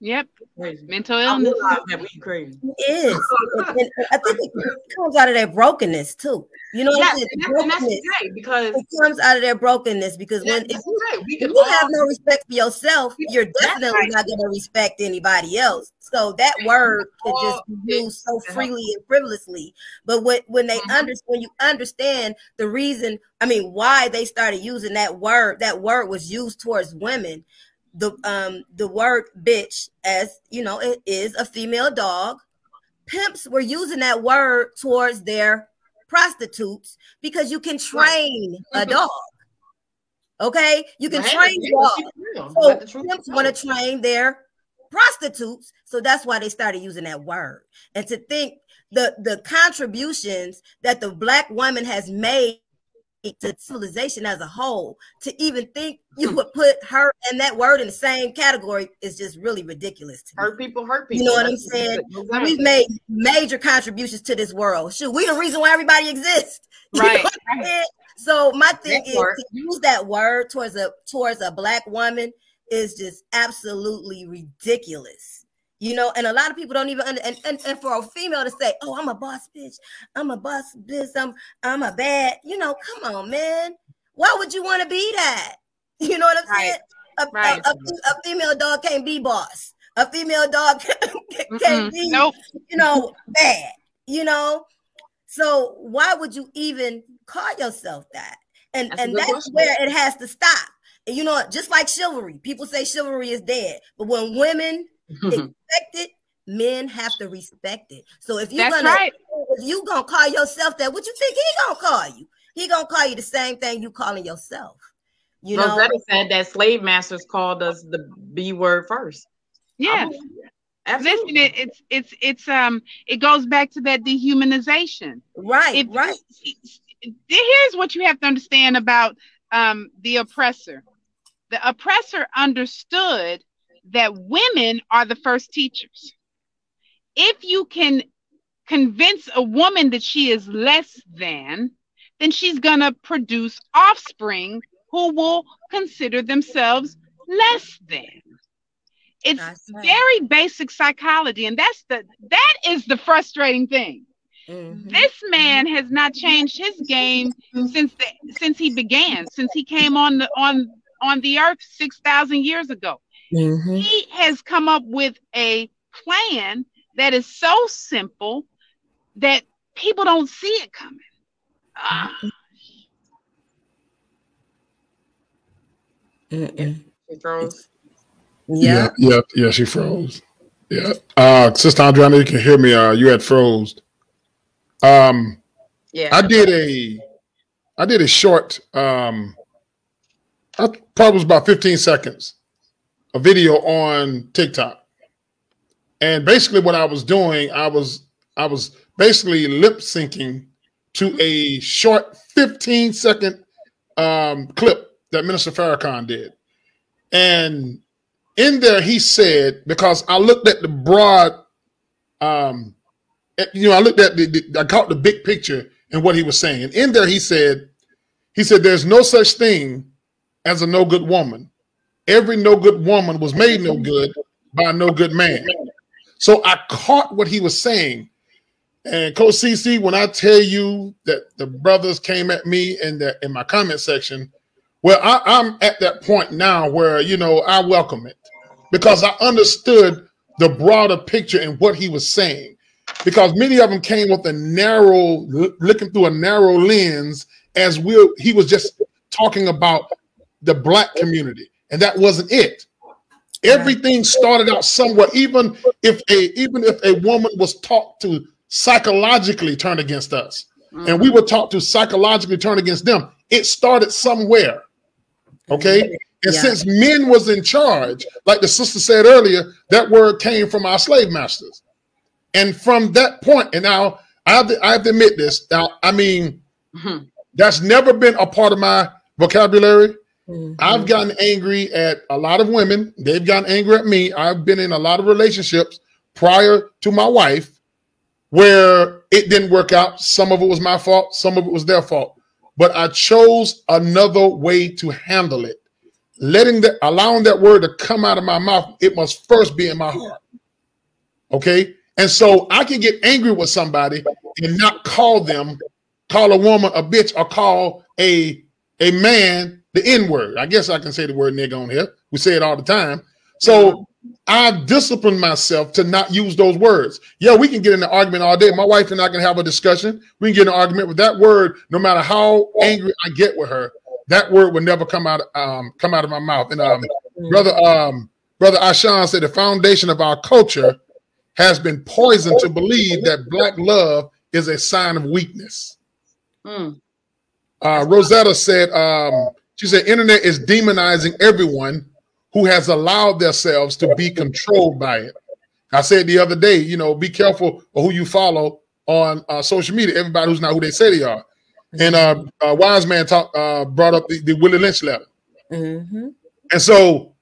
Yep. Crazy. Mental illness. realize that we crazy. It is. and, and I think it comes out of their brokenness too. You know what Yes, I'm saying? and that's, and that's brokenness. because It comes out of their brokenness because when that's if you, okay. We if can you have no respect for yourself, you're definitely right. not going to respect anybody else. So that word can just be used so freely and frivolously. But when when they Mhm. under when you understand the reason, I mean, why they started using that word, that word was used towards women. The um the word bitch, as you know, it is a female dog. Pimps were using that word towards their prostitutes because you can train a Mhm. dog. Okay, you can Right? train dogs. keep it real. So pimps want to train their prostitutes, so that's why they started using that word. And to think the the contributions that the black woman has made to civilization as a whole, to even think you would put her and that word in the same category is just really ridiculous to me. hurt people, hurt people. You know what I'm saying? Exactly. We've made major contributions to this world. Shoot, we the reason why everybody exists. You know Right. I'm saying? So my thing That is to use that word towards a towards a black woman is just absolutely ridiculous. You know, and a lot of people don't even under, and, and, and for a female to say, Oh, I'm a boss bitch, I'm a boss bitch, I'm I'm a bad, you know, come on, man. Why would you want to be that? You know what I'm Right. saying? A, a- Right. a, a female dog can't be boss. A female dog can't Mm-mm. be Nope. you know, bad, you know. So why would you even call yourself that? And That's and that's question. where it has to stop. And you know, just like chivalry, people say chivalry is dead, but when women expect it, men have to respect it. So if you're That's gonna right. if you gonna call yourself that, what you think he gonna call you? He gonna call you the same thing you calling yourself. You know, Rosetta said that slave masters called us the B word first. Yeah. Absolutely. Listen, it, it's it's it's um it goes back to that dehumanization. right, If- right. Here's what you have to understand about um the oppressor. The oppressor understood that women are the first teachers. If you can convince a woman that she is less than, then she's going to produce offspring who will consider themselves less than. It's right. very basic psychology and that's the that is the frustrating thing. Mhm. This man has not changed his game since the, since he began, since he came on the on on the earth 6,000 years ago. Mhm. He has come up with a plan that is so simple that people don't see it coming. Ah, Mm-mm. She throws. Yeah. yeah, yeah, yeah. She froze. Yeah, uh, Sister Adriana, you can hear me. Uh, you had froze. Um, Yeah. I did a, I did a short. Um, I probably was about fifteen seconds, a video on TikTok, and basically what I was doing, I was, I was basically lip syncing to a short fifteen second um, clip that Minister Farrakhan did, and in there he said because I looked at the broad, um, you know, I looked at the, the I caught the big picture and what he was saying, and in there he said, he said, "There's no such thing as a no good woman. Every no good woman was made no good by no good man." So I caught what he was saying. And Coach CC, when I tell you that the brothers came at me in the in my comment section, well, I, I'm at that point now where you know I welcome it because I understood the broader picture and what he was saying. Because many of them came with a narrow, looking through a narrow lens, as we he was just talking about the black community, and that wasn't it. Everything started out somewhere. Even if a even if a woman was taught to psychologically turn against us, and we were taught to psychologically turn against them, it started somewhere. Okay. And Yeah. since men was in charge, like the sister said earlier, that word came from our slave masters. And from that point, and now I have to, I have to admit this. Now, I mean, Mhm. that's never been a part of my vocabulary. Mhm. I've gotten angry at a lot of women. They've gotten angry at me. I've been in a lot of relationships prior to my wife where it didn't work out. Some of it was my fault, some of it was their fault. But I chose another way to handle it. letting that allowing that word to come out of my mouth, it must first be in my heart. Okay. And so I can get angry with somebody and not call them, call a woman a bitch or call a a man the N-word. I guess I can say the word nigga on here. We say it all the time. So I've disciplined myself to not use those words. Yeah, we can get in an argument all day. My wife and I can have a discussion. We can get in an argument with that word, no matter how angry I get with her, that word would never come out um, come out of my mouth. And um, brother um, brother Ashan said the foundation of our culture has been poisoned to believe that black love is a sign of weakness. Mm. Uh, Rosetta said um, she said internet is demonizing everyone who has allowed themselves to be controlled by it. I said the other day, you know, be careful of who you follow on uh, social media. Everybody who's not who they say they are. And uh, uh wise man talk uh, brought up the, the Willie Lynch letter. Mm-hmm. And so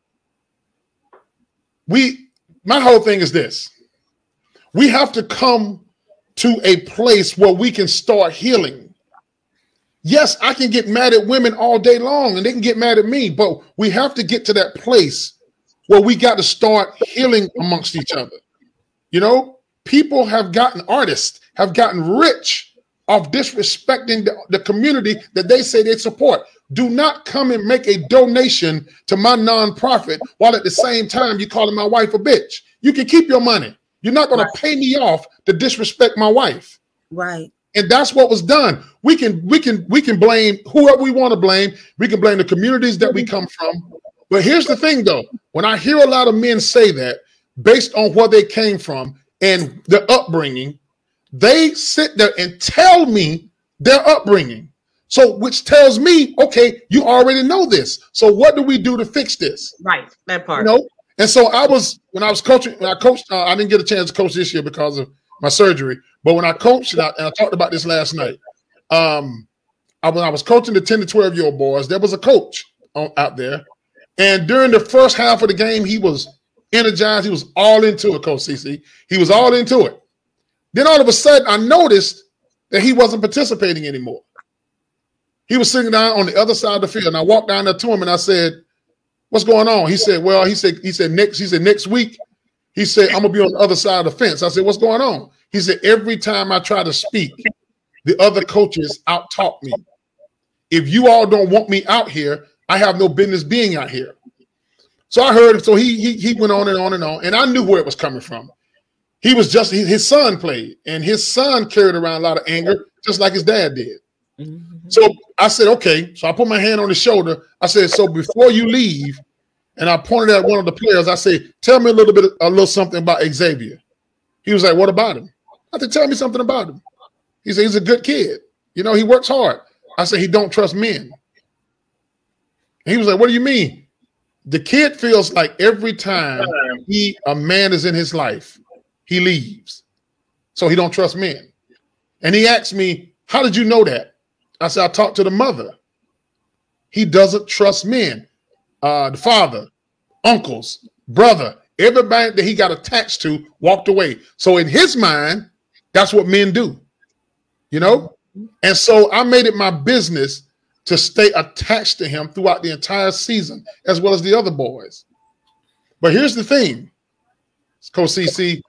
we, my whole thing is this: we have to come to a place where we can start healing Yes, I can get mad at women all day long and they can get mad at me, but we have to get to that place where we got to start healing amongst each other. You know, people have gotten artists, have gotten rich of disrespecting the, the community that they say they support. Do not come and make a donation to my nonprofit while at the same time you calling my wife a bitch. You can keep your money. You're not going right. to pay me off to disrespect my wife. Right and that's what was done. We can we can we can blame whoever we want to blame. We can blame the communities that we come from. But here's the thing, though: when I hear a lot of men say that based on where they came from and their upbringing, they sit there and tell me their upbringing. So, which tells me, okay, you already know this. So, what do we do to fix this? Right, that part. You know, and so I was when I was coaching. When I coached, uh, I didn't get a chance to coach this year because of my surgery. But when I coached, and I, and I talked about this last night, um, I, when I was coaching the 10 to 12 year old boys, there was a coach on, out there. And during the first half of the game, he was energized. He was all into it, Coach CC. He was all into it. Then all of a sudden, I noticed that he wasn't participating anymore. He was sitting down on the other side of the field. And I walked down there to him and I said, What's going on? He said, Well, he said, he said, next, he said, next week he said, I'm gonna be on the other side of the fence. I said, What's going on? He said, Every time I try to speak, the other coaches out talk me. If you all don't want me out here, I have no business being out here. So I heard, so he he he went on and on and on, and I knew where it was coming from. He was just his son played, and his son carried around a lot of anger, just like his dad did. Mm-hmm. So I said, okay. So I put my hand on his shoulder. I said, so before you leave, and I pointed at one of the players. I said, "Tell me a little bit, a little something about Xavier." He was like, "What about him?" I said, "Tell me something about him." He said, "He's a good kid. You know, he works hard." I said, "He don't trust men." And he was like, "What do you mean?" The kid feels like every time he a man is in his life, he leaves, so he don't trust men. And he asked me, "How did you know that?" I said, "I talked to the mother. He doesn't trust men." uh, the father, uncles, brother, everybody that he got attached to walked away. So in his mind, that's what men do, you know? And so I made it my business to stay attached to him throughout the entire season, as well as the other boys. But here's the thing, Coach CC,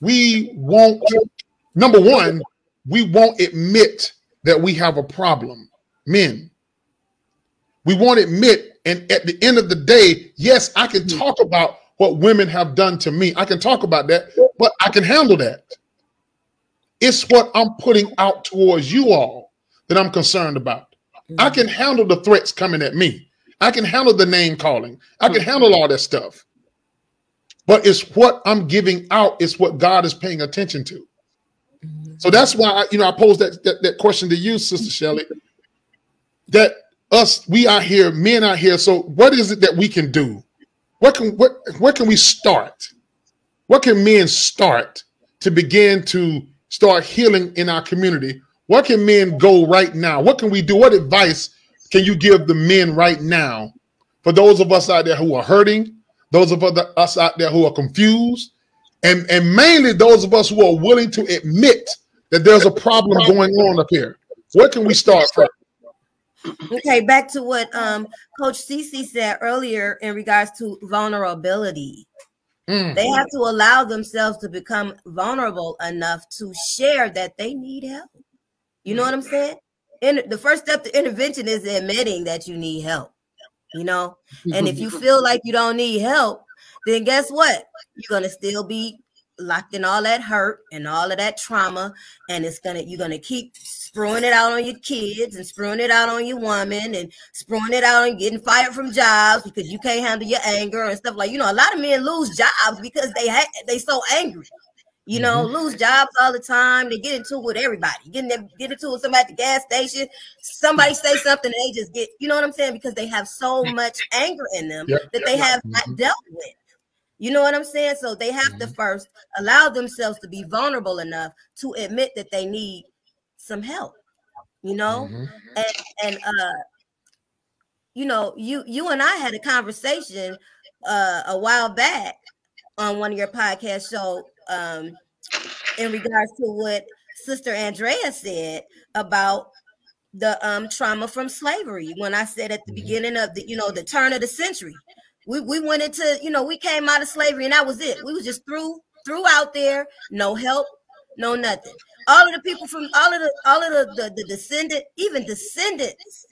we won't, number one, we won't admit that we have a problem, men. We won't admit and at the end of the day, yes, I can talk about what women have done to me. I can talk about that, but I can handle that. It's what I'm putting out towards you all that I'm concerned about. I mm-hmm. can handle the threats coming at me. I can handle the name calling. I can mm-hmm. handle all that stuff. But it's what I'm giving out, it's what God is paying attention to. Mm-hmm. So that's why I, you know I posed that, that, that question to you, Sister Shelley. That us, we out here, men out here. So what is it that we can do? What can what where can we start? What can men start to begin to start healing in our community? What can men go right now? What can we do? What advice can you give the men right now for those of us out there who are hurting, those of us out there who are confused, and, and mainly those of us who are willing to admit that there's a problem going on up here? What can we start first? Okay, back to what um Coach Cece said earlier in regards to vulnerability. Mm. They have to allow themselves to become vulnerable enough to share that they need help. You know what I'm saying? And the first step to intervention is admitting that you need help. You know, and if you feel like you don't need help, then guess what? You're gonna still be locked in all that hurt and all of that trauma, and it's gonna you're gonna keep screwing it out on your kids and screwing it out on your woman and screwing it out on getting fired from jobs because you can't handle your anger and stuff like you know a lot of men lose jobs because they ha- they so angry you know mm-hmm. lose jobs all the time they get into it with everybody Getting in, get into it with somebody at the gas station somebody say something they just get you know what i'm saying because they have so much anger in them yep. that they have mm-hmm. not dealt with you know what I'm saying? So they have mm-hmm. to first allow themselves to be vulnerable enough to admit that they need some help you know mm-hmm. and and uh you know you you and i had a conversation uh a while back on one of your podcast show um in regards to what sister andrea said about the um trauma from slavery when i said at the mm-hmm. beginning of the you know the turn of the century we, we went into you know we came out of slavery and that was it we was just through through out there no help no nothing all of the people from all of the all of the, the, the descendant, even descendants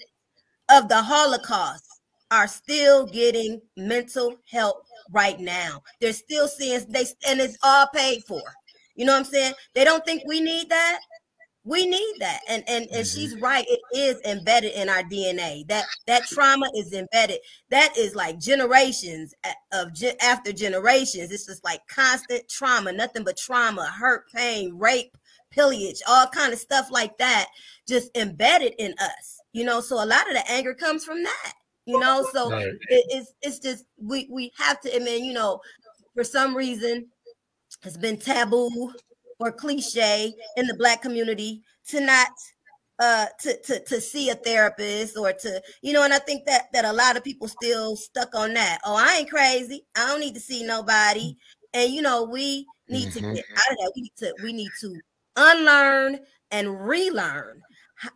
of the Holocaust are still getting mental help right now. They're still seeing they and it's all paid for. You know what I'm saying? They don't think we need that. We need that. And and, and mm-hmm. she's right. It is embedded in our DNA. That that trauma is embedded. That is like generations of after generations. It's just like constant trauma, nothing but trauma, hurt, pain, rape, pillage, all kind of stuff like that, just embedded in us. You know, so a lot of the anger comes from that. You know, so right. it, it's it's just we we have to. I mean, you know, for some reason, it's been taboo or cliche in the black community to not uh to, to to see a therapist or to you know and i think that that a lot of people still stuck on that oh i ain't crazy i don't need to see nobody and you know we need mm-hmm. to get out of that we need to we need to unlearn and relearn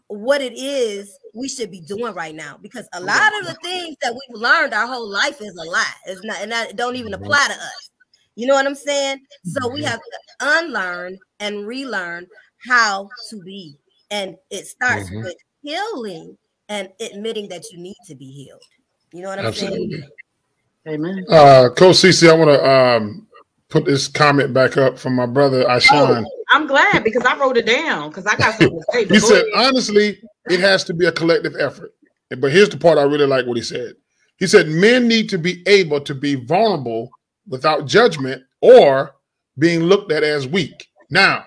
what it is we should be doing right now because a lot of the things that we've learned our whole life is a lie it's not and that don't even apply to us. You know what i'm saying? So we have to unlearn and relearn how to be and it starts mm-hmm. with healing and admitting that you need to be healed. You know what i'm Absolutely. saying amen. Uh coach Cece, i want to um put this comment back up from my brother Ashan. Oh, I'm glad because I wrote it down because I got something to say. he said, honestly, it has to be a collective effort. But here's the part I really like what he said. He said, men need to be able to be vulnerable without judgment or being looked at as weak. Now,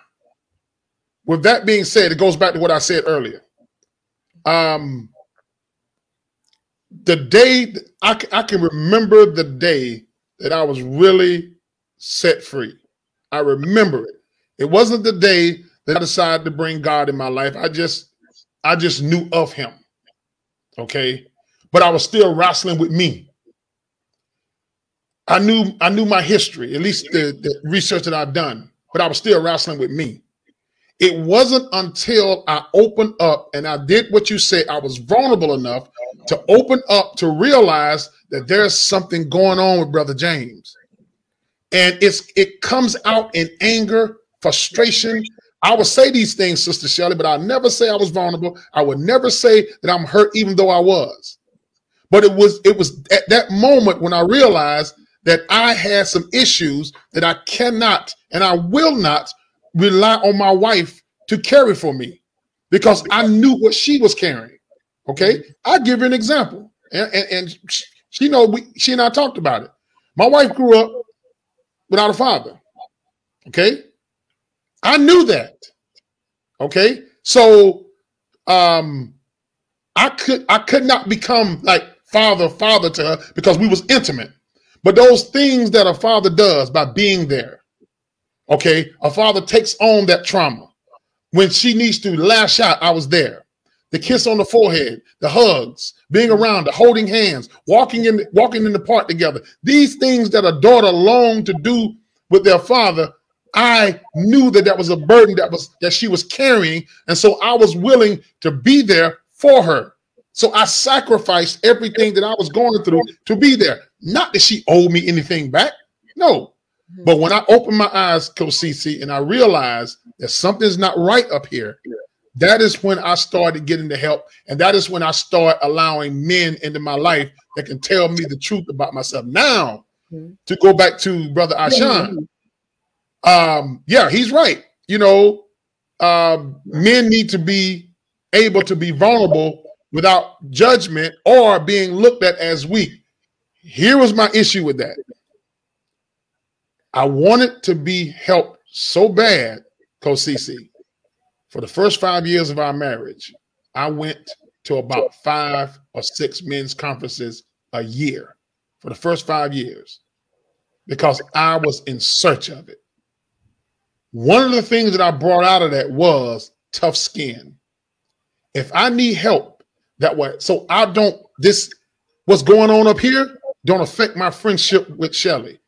with that being said, it goes back to what I said earlier. Um, the day I, I can remember the day that I was really set free. I remember it. It wasn't the day that I decided to bring God in my life. I just I just knew of him. Okay? But I was still wrestling with me. I knew I knew my history, at least the, the research that I've done, but I was still wrestling with me. It wasn't until I opened up and I did what you said, I was vulnerable enough to open up to realize that there's something going on with Brother James and it's it comes out in anger, frustration. I would say these things, Sister Shelley, but I never say I was vulnerable. I would never say that I'm hurt, even though I was. But it was it was at that moment when I realized that I had some issues that I cannot and I will not rely on my wife to carry for me because I knew what she was carrying. Okay, I'll give you an example, and, and, and she know we she and I talked about it. My wife grew up without a father. Okay. I knew that. Okay. So um I could I could not become like father father to her because we was intimate. But those things that a father does by being there, okay, a father takes on that trauma. When she needs to lash out, I was there the kiss on the forehead, the hugs, being around, the holding hands, walking in, walking in the park together. These things that a daughter longed to do with their father, I knew that that was a burden that was that she was carrying, and so I was willing to be there for her. So I sacrificed everything that I was going through to be there. Not that she owed me anything back. No. But when I opened my eyes, CC, and I realized that something's not right up here, that is when I started getting the help. And that is when I start allowing men into my life that can tell me the truth about myself. Now, mm-hmm. to go back to Brother Ashan, um, yeah, he's right. You know, um, men need to be able to be vulnerable without judgment or being looked at as weak. Here was my issue with that. I wanted to be helped so bad, CC. For the first five years of our marriage, I went to about five or six men's conferences a year for the first five years because I was in search of it. One of the things that I brought out of that was tough skin. If I need help that way, so I don't, this, what's going on up here, don't affect my friendship with Shelly.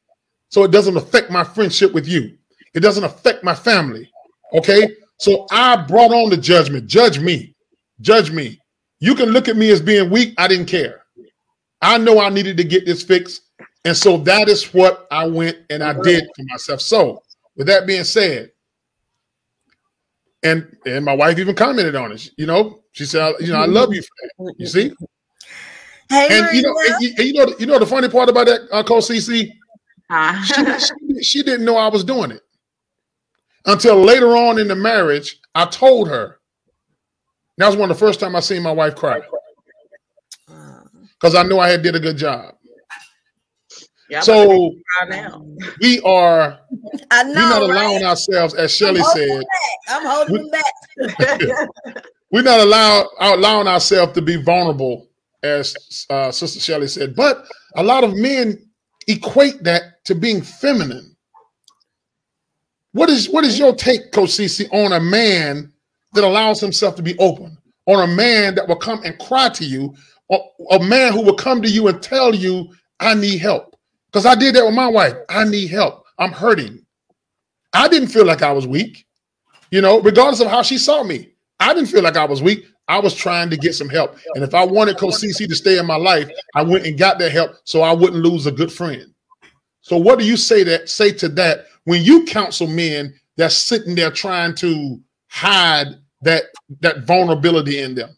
So it doesn't affect my friendship with you. It doesn't affect my family. Okay. So I brought on the judgment. Judge me. Judge me. You can look at me as being weak. I didn't care. I know I needed to get this fixed. And so that is what I went and I did for myself. So, with that being said, and and my wife even commented on it. You know, she said, "You know, I love you for that." You see. Hey, and you know, and, and you know, you know the funny part about that, uh, Cole CC, uh. she, she, she didn't know I was doing it until later on in the marriage. I told her. That was one of the first time I seen my wife cry because I knew I had did a good job. Yeah, so we are I know, we're not allowing ourselves, as Shelly said. I'm holding we, back. we're not allow, allowing ourselves to be vulnerable, as uh, Sister Shelly said. But a lot of men equate that to being feminine. What is what is your take, Coach CC, on a man that allows himself to be open, on a man that will come and cry to you a, a man who will come to you and tell you, I need help. Because I did that with my wife. I need help. I'm hurting. I didn't feel like I was weak, you know, regardless of how she saw me. I didn't feel like I was weak. I was trying to get some help. And if I wanted Coach CC to stay in my life, I went and got that help so I wouldn't lose a good friend. So what do you say that say to that when you counsel men that's sitting there trying to hide that that vulnerability in them?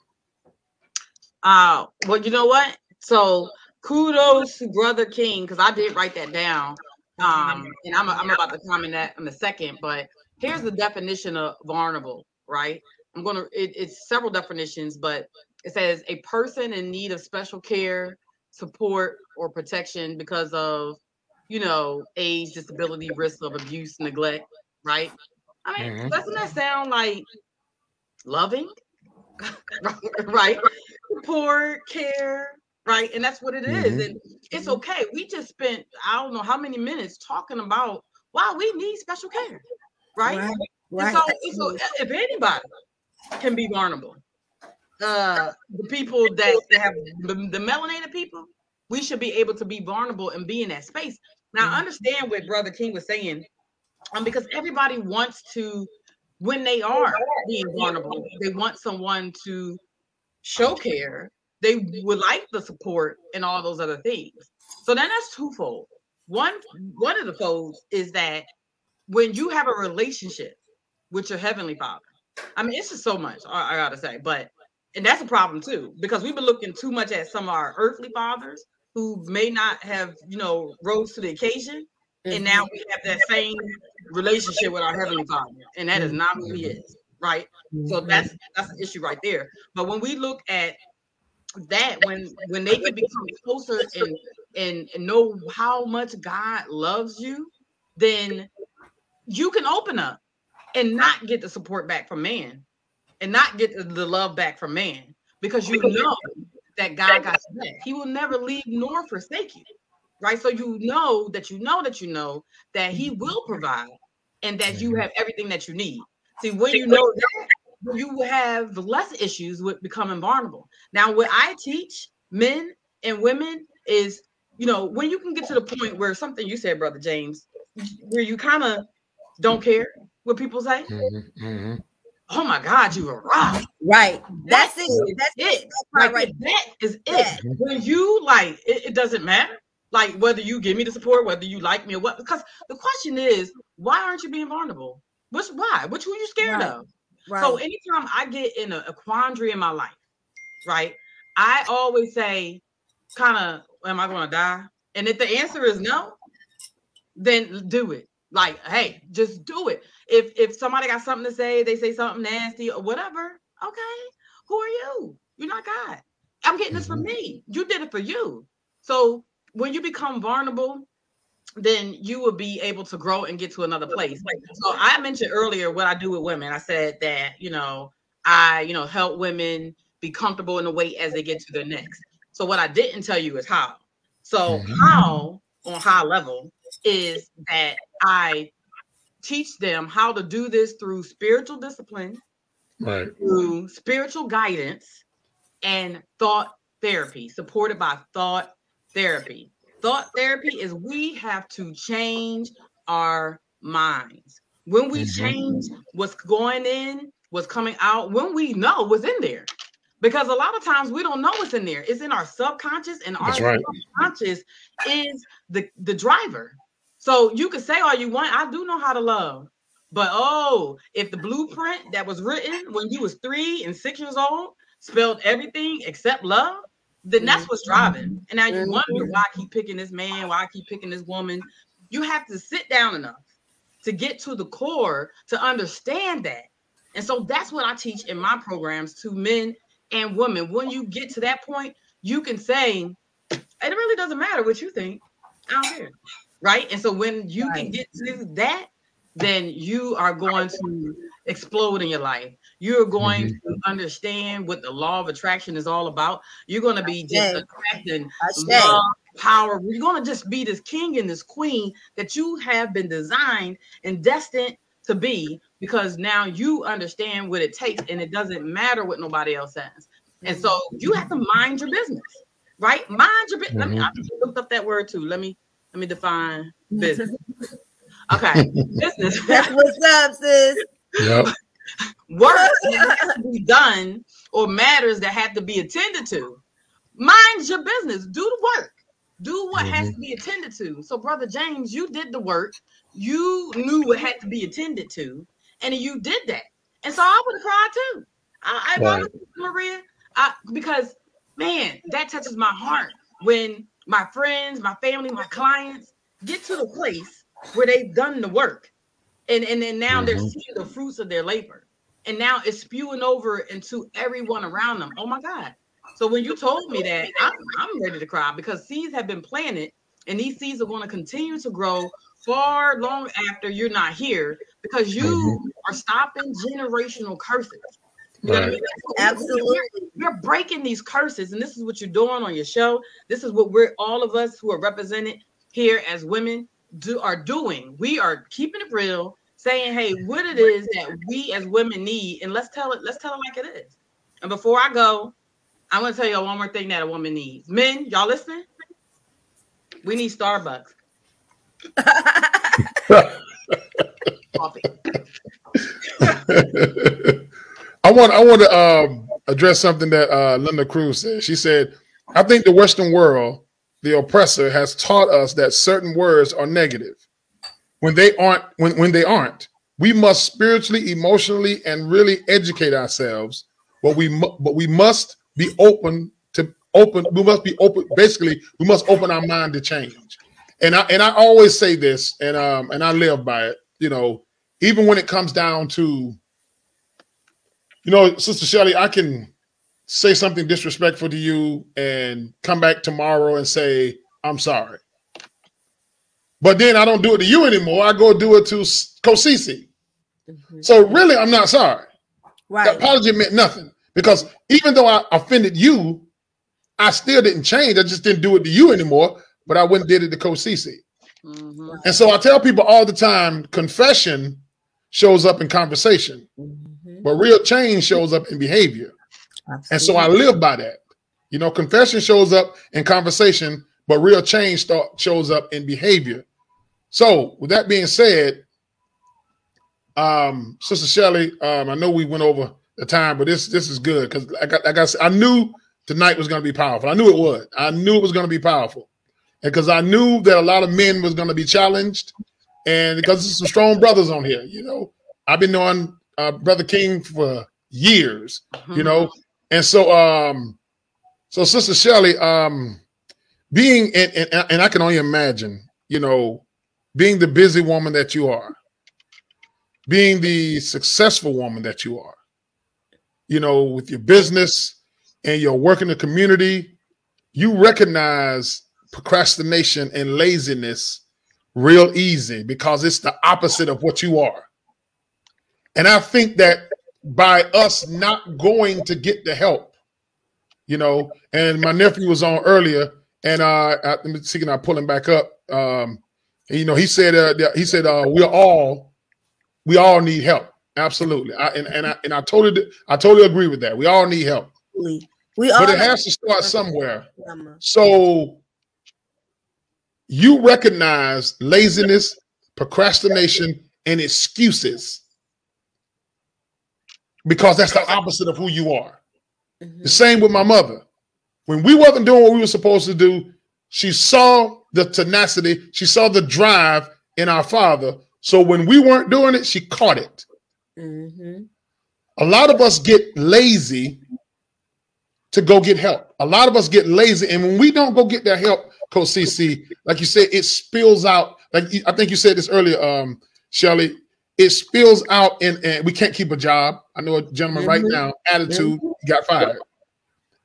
Uh, well, you know what? So kudos to Brother King because I did write that down. Um, and I'm, I'm about to comment that in a second, but here's the definition of vulnerable, right? I'm gonna it, it's several definitions, but it says a person in need of special care, support, or protection because of you know age, disability, risk of abuse, neglect, right? I mean, mm-hmm. doesn't that sound like loving? right? Support, care, right? And that's what it is. Mm-hmm. And it's okay. We just spent I don't know how many minutes talking about why we need special care, right? right. right. So, so if anybody can be vulnerable, uh, the people that, that have the, the melanated people, we should be able to be vulnerable and be in that space. Now, mm-hmm. understand what Brother King was saying, um, because everybody wants to when they are being vulnerable, they want someone to show care. They would like the support and all those other things. So then that's twofold. One one of the folds is that when you have a relationship with your heavenly father, I mean, it's just so much I, I gotta say, but and that's a problem too because we've been looking too much at some of our earthly fathers who may not have, you know, rose to the occasion Mm-hmm. And now we have that same relationship with our heavenly father, and that is not who he is, right? So mm-hmm. that's that's the issue right there. But when we look at that, when when they can become closer and and, and know how much God loves you, then you can open up and not get the support back from man and not get the love back from man because you know that God got you back. He will never leave nor forsake you right? So you know that you know that you know that he will provide and that you have everything that you need. See, when you know that, you have less issues with becoming vulnerable. Now, what I teach men and women is, you know, when you can get to the point where something you said, brother James, where you kind of don't care what people say. Mm-hmm, mm-hmm. oh my God, you were rough. Right. That's, That's it. That's it. That's like, right. That is it. Yeah. When you like, it, it, doesn't matter. Like whether you give me the support, whether you like me or what. Because the question is, why aren't you being vulnerable? What's why? Which who are you scared right. of? Right. So anytime I get in a, a quandary in my life, right, I always say, kind of, am I going to die? And if the answer is no, then do it. Like, hey, just do it. If if somebody got something to say, they say something nasty or whatever. Okay, who are you? You're not God. I'm getting this from mm-hmm. me. You did it for you. So when you become vulnerable, then you will be able to grow and get to another place. So I mentioned earlier what I do with women. I said that you know I you know help women be comfortable in the weight as they get to their next. So what I didn't tell you is how. So mm-hmm. how on high level is that I teach them how to do this through spiritual discipline, right. through spiritual guidance, and thought therapy, supported by thought therapy. Thought therapy is we have to change our minds. When we mm-hmm. change what's going in, what's coming out, when we know what's in there. Because a lot of times we don't know what's in there. It's in our subconscious, and our right. subconscious is the, the driver. So you can say all you want. I do know how to love. But oh, if the blueprint that was written when you was three and six years old spelled everything except love, then that's what's driving. And now you mm-hmm. wonder why I keep picking this man, why I keep picking this woman. You have to sit down enough to get to the core to understand that. And so that's what I teach in my programs to men and women. When you get to that point, you can say, it really doesn't matter what you think. I don't care. Right. And so when you right. can get to that, then you are going to explode in your life. You're going mm-hmm. to understand what the law of attraction is all about. You're going to be just attracting love, power. You're going to just be this king and this queen that you have been designed and destined to be because now you understand what it takes and it doesn't matter what nobody else says. And so you have to mind your business, right? Mind your business. Mm-hmm. Let me I looked up that word too. Let me let me define business. Okay, business. That's what's up, sis. Yep. Work that has to be done or matters that have to be attended to. Mind your business. Do the work. Do what mm-hmm. has to be attended to. So, brother James, you did the work. You knew what had to be attended to, and you did that. And so I would have cried too. I, I right. Maria, I, because man, that touches my heart when my friends, my family, my clients get to the place where they've done the work. And, and then now mm-hmm. they're seeing the fruits of their labor. And now it's spewing over into everyone around them. Oh my God. So when you told me that, I'm, I'm ready to cry because seeds have been planted and these seeds are going to continue to grow far long after you're not here because you mm-hmm. are stopping generational curses. You know right. I mean? Absolutely. You're, you're, breaking these curses, and this is what you're doing on your show. This is what we're all of us who are represented here as women do are doing. We are keeping it real, saying, hey, what it is that we as women need, and let's tell it, let's tell it like it is. And before I go, I'm gonna tell y'all one more thing that a woman needs. Men, y'all listening? We need Starbucks. Coffee. I want I want to um, address something that uh, Linda Cruz said. She said, "I think the Western world, the oppressor, has taught us that certain words are negative when they aren't. When when they aren't, we must spiritually, emotionally, and really educate ourselves. But we mu- but we must be open to open. We must be open. Basically, we must open our mind to change. And I and I always say this, and um and I live by it. You know, even when it comes down to you know, Sister Shelly, I can say something disrespectful to you and come back tomorrow and say, I'm sorry. But then I don't do it to you anymore. I go do it to Coach CC. Mm-hmm. So really, I'm not sorry. Right. The apology meant nothing because even though I offended you, I still didn't change. I just didn't do it to you anymore, but I went and did it to Coach CC. Mm-hmm. And so I tell people all the time confession shows up in conversation. Mm-hmm. But real change shows up in behavior. Absolutely. And so I live by that. You know, confession shows up in conversation, but real change start, shows up in behavior. So, with that being said, Um, Sister Shelley, um, I know we went over the time, but this this is good because I got, like I said, I knew tonight was going to be powerful. I knew it would. I knew it was going to be powerful, and because I knew that a lot of men was going to be challenged, and because there's some strong brothers on here. You know, I've been knowing uh, Brother King for years. Mm-hmm. You know, and so um, so Sister Shelley, um, being and, and and I can only imagine, you know, being the busy woman that you are, being the successful woman that you are, you know, with your business and your work in the community, you recognize procrastination and laziness real easy because it's the opposite of what you are. And I think that by us not going to get the help, you know, and my nephew was on earlier, and uh, me see, can I pull him back up? Um, you know, he said, uh, he said, uh, we're all, we all need help. Absolutely. I, and, and I, and I totally, I totally agree with that. We all need help. We, we all but it has to start somewhere. So you recognize laziness, procrastination, and excuses because that's the opposite of who you are. Mm-hmm. The same with my mother. When we wasn't doing what we were supposed to do, she saw the tenacity, she saw the drive in our father. So when we weren't doing it, she caught it. Mm-hmm. A lot of us get lazy to go get help. A lot of us get lazy, and when we don't go get that help, Coach CC, like you said, it spills out. Like I think you said this earlier, um, Shelly. It spills out, and, and we can't keep a job. I know a gentleman mm-hmm. right now, attitude, mm-hmm. got fired.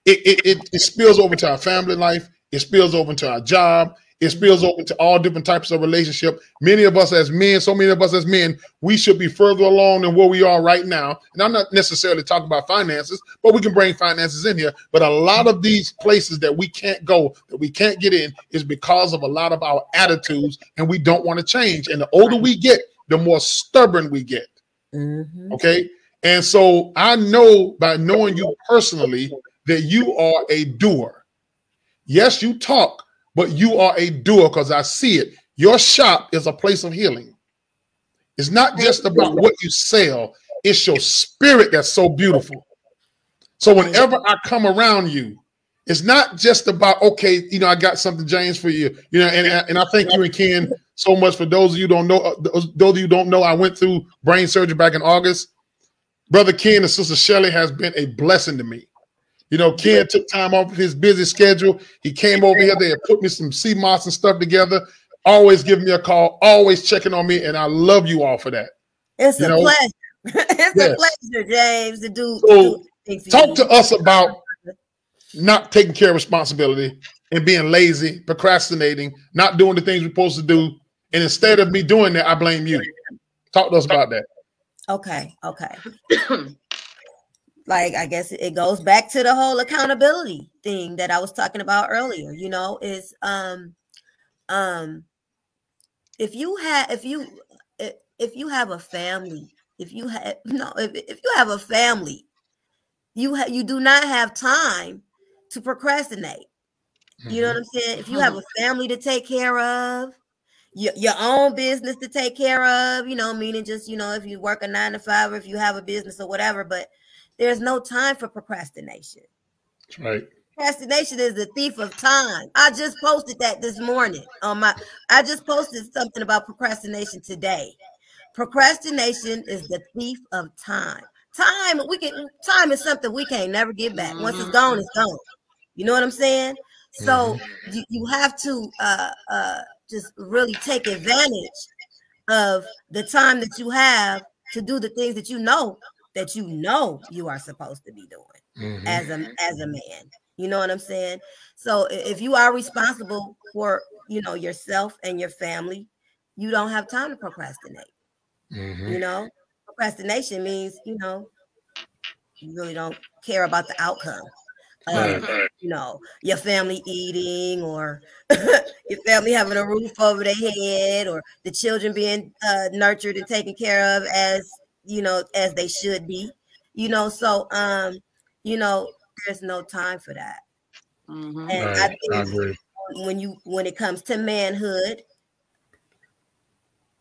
It, it, it, it spills over to our family life. It spills over into our job. It spills open to all different types of relationship. Many of us as men, so many of us as men, we should be further along than where we are right now. And I'm not necessarily talking about finances, but we can bring finances in here. But a lot of these places that we can't go, that we can't get in, is because of a lot of our attitudes, and we don't want to change. And the older we get, the more stubborn we get. Mm-hmm. Okay. And so I know by knowing you personally that you are a doer. Yes, you talk, but you are a doer because I see it. Your shop is a place of healing. It's not just about what you sell, it's your spirit that's so beautiful. So whenever I come around you, it's not just about okay, you know, I got something, James, for you, you know, and and I thank you and Ken so much. For those of you don't know, uh, those of you don't know, I went through brain surgery back in August. Brother Ken and Sister Shelley has been a blessing to me. You know, Ken took time off his busy schedule. He came over here. They had put me some sea moss and stuff together. Always giving me a call, always checking on me, and I love you all for that. It's you a know? pleasure. it's yes. a pleasure, James, to do. So, to do talk to us about not taking care of responsibility and being lazy, procrastinating, not doing the things we're supposed to do. And instead of me doing that, I blame you. Talk to us about that. Okay. Okay. like I guess it goes back to the whole accountability thing that I was talking about earlier, you know, is um um if you have if you if you have a family, if you have no if, if you have a family, you ha- you do not have time to procrastinate. You know what I'm saying? If you have a family to take care of, your, your own business to take care of, you know, meaning just, you know, if you work a nine to five or if you have a business or whatever, but there's no time for procrastination. That's right. Procrastination is the thief of time. I just posted that this morning on my I just posted something about procrastination today. Procrastination is the thief of time. Time we can time is something we can't never get back. Once it's gone, it's gone. You know what I'm saying? So mm-hmm. you, you have to uh uh just really take advantage of the time that you have to do the things that you know that you know you are supposed to be doing mm-hmm. as a as a man. You know what I'm saying? So if you are responsible for you know yourself and your family, you don't have time to procrastinate. Mm-hmm. You know, procrastination means you know you really don't care about the outcome. Um, you know, your family eating or your family having a roof over their head or the children being uh, nurtured and taken care of as you know, as they should be, you know. So, um, you know, there's no time for that. Mm-hmm. And right. I think I when you when it comes to manhood,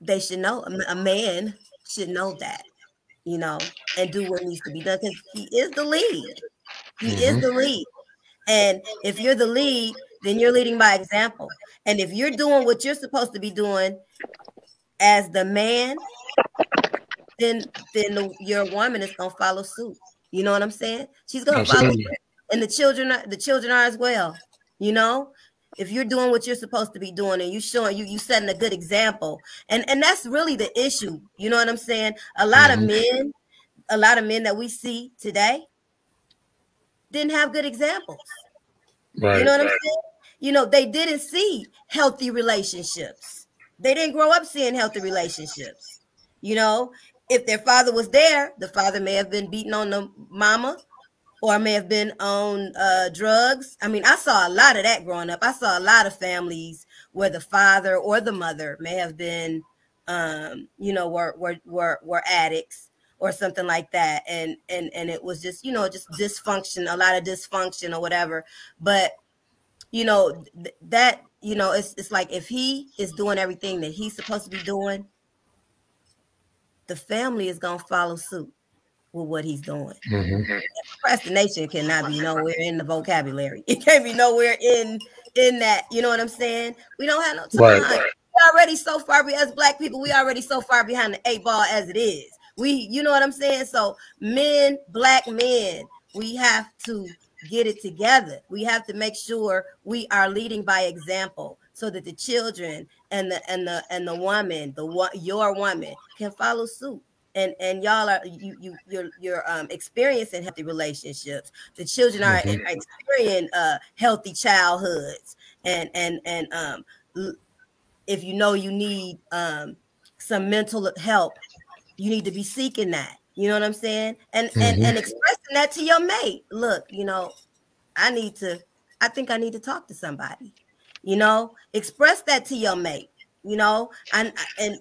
they should know a man should know that, you know, and do what needs to be done because he is the lead. He mm-hmm. is the lead. And if you're the lead, then you're leading by example. And if you're doing what you're supposed to be doing as the man, then then the, your woman is gonna follow suit. You know what I'm saying? She's gonna Absolutely. follow, and the children are, the children are as well. You know, if you're doing what you're supposed to be doing and you showing you you setting a good example, and and that's really the issue. You know what I'm saying? A lot mm-hmm. of men, a lot of men that we see today didn't have good examples. Right. You know what I'm saying? You know, they didn't see healthy relationships. They didn't grow up seeing healthy relationships. You know, if their father was there, the father may have been beating on the mama or may have been on uh, drugs. I mean, I saw a lot of that growing up. I saw a lot of families where the father or the mother may have been, um, you know, were, were, were, were addicts or something like that and and and it was just you know just dysfunction a lot of dysfunction or whatever but you know th- that you know it's it's like if he is doing everything that he's supposed to be doing the family is going to follow suit with what he's doing mm-hmm. procrastination cannot be nowhere in the vocabulary it can't be nowhere in in that you know what i'm saying we don't have no time right. we already so far as black people we already so far behind the eight ball as it is we, you know what I'm saying? So, men, black men, we have to get it together. We have to make sure we are leading by example so that the children and the and the and the woman, the your woman can follow suit. And and y'all are you you you're you're um experiencing healthy relationships. The children are mm-hmm. experiencing uh healthy childhoods. And and and um if you know you need um some mental help you need to be seeking that. You know what I'm saying? And mm-hmm. and and expressing that to your mate. Look, you know, I need to. I think I need to talk to somebody. You know, express that to your mate. You know, and and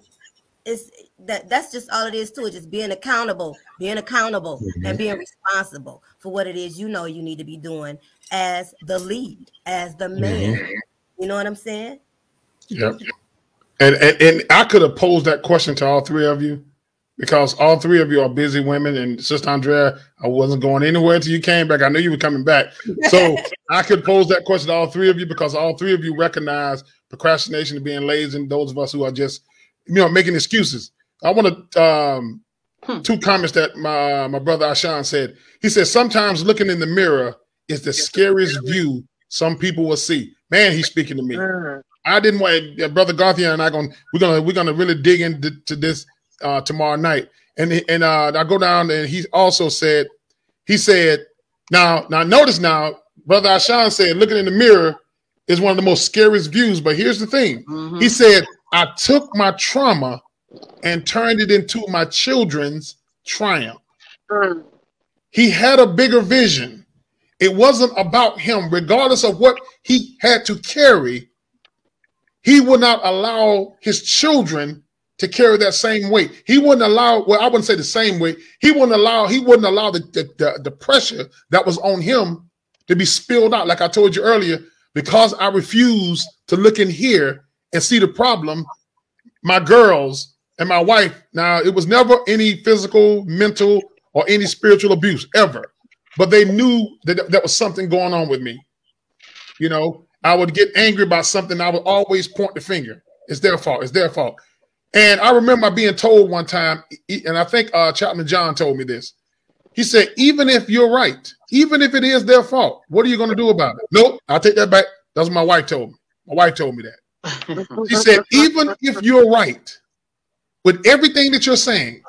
it's that that's just all it is to it. Just being accountable, being accountable, mm-hmm. and being responsible for what it is you know you need to be doing as the lead, as the man. Mm-hmm. You know what I'm saying? Yep. And, and and I could have posed that question to all three of you because all three of you are busy women. And Sister Andrea, I wasn't going anywhere until you came back. I knew you were coming back. So I could pose that question to all three of you because all three of you recognize procrastination and being lazy, and those of us who are just, you know, making excuses. I want to um, hmm. two comments that my my brother Ashan said. He said sometimes looking in the mirror is the scariest view some people will see. Man, he's speaking to me. Uh-huh. I didn't want uh, brother Garthia and I going we're gonna we're gonna really dig into this uh, tomorrow night. And and uh, I go down and he also said, he said, now now notice now, brother Ashan said, looking in the mirror is one of the most scariest views. But here's the thing, mm-hmm. he said, I took my trauma and turned it into my children's triumph. Mm. He had a bigger vision. It wasn't about him, regardless of what he had to carry. He would not allow his children to carry that same weight. He wouldn't allow, well, I wouldn't say the same weight. He wouldn't allow, he wouldn't allow the, the, the, the pressure that was on him to be spilled out. Like I told you earlier, because I refused to look in here and see the problem, my girls and my wife, now it was never any physical, mental, or any spiritual abuse ever. But they knew that that was something going on with me. You know, I would get angry about something. I would always point the finger. It's their fault. It's their fault. And I remember being told one time, and I think uh, Chapman John told me this. He said, even if you're right, even if it is their fault, what are you going to do about it? Nope, I'll take that back. That's what my wife told me. My wife told me that. She said, even if you're right with everything that you're saying,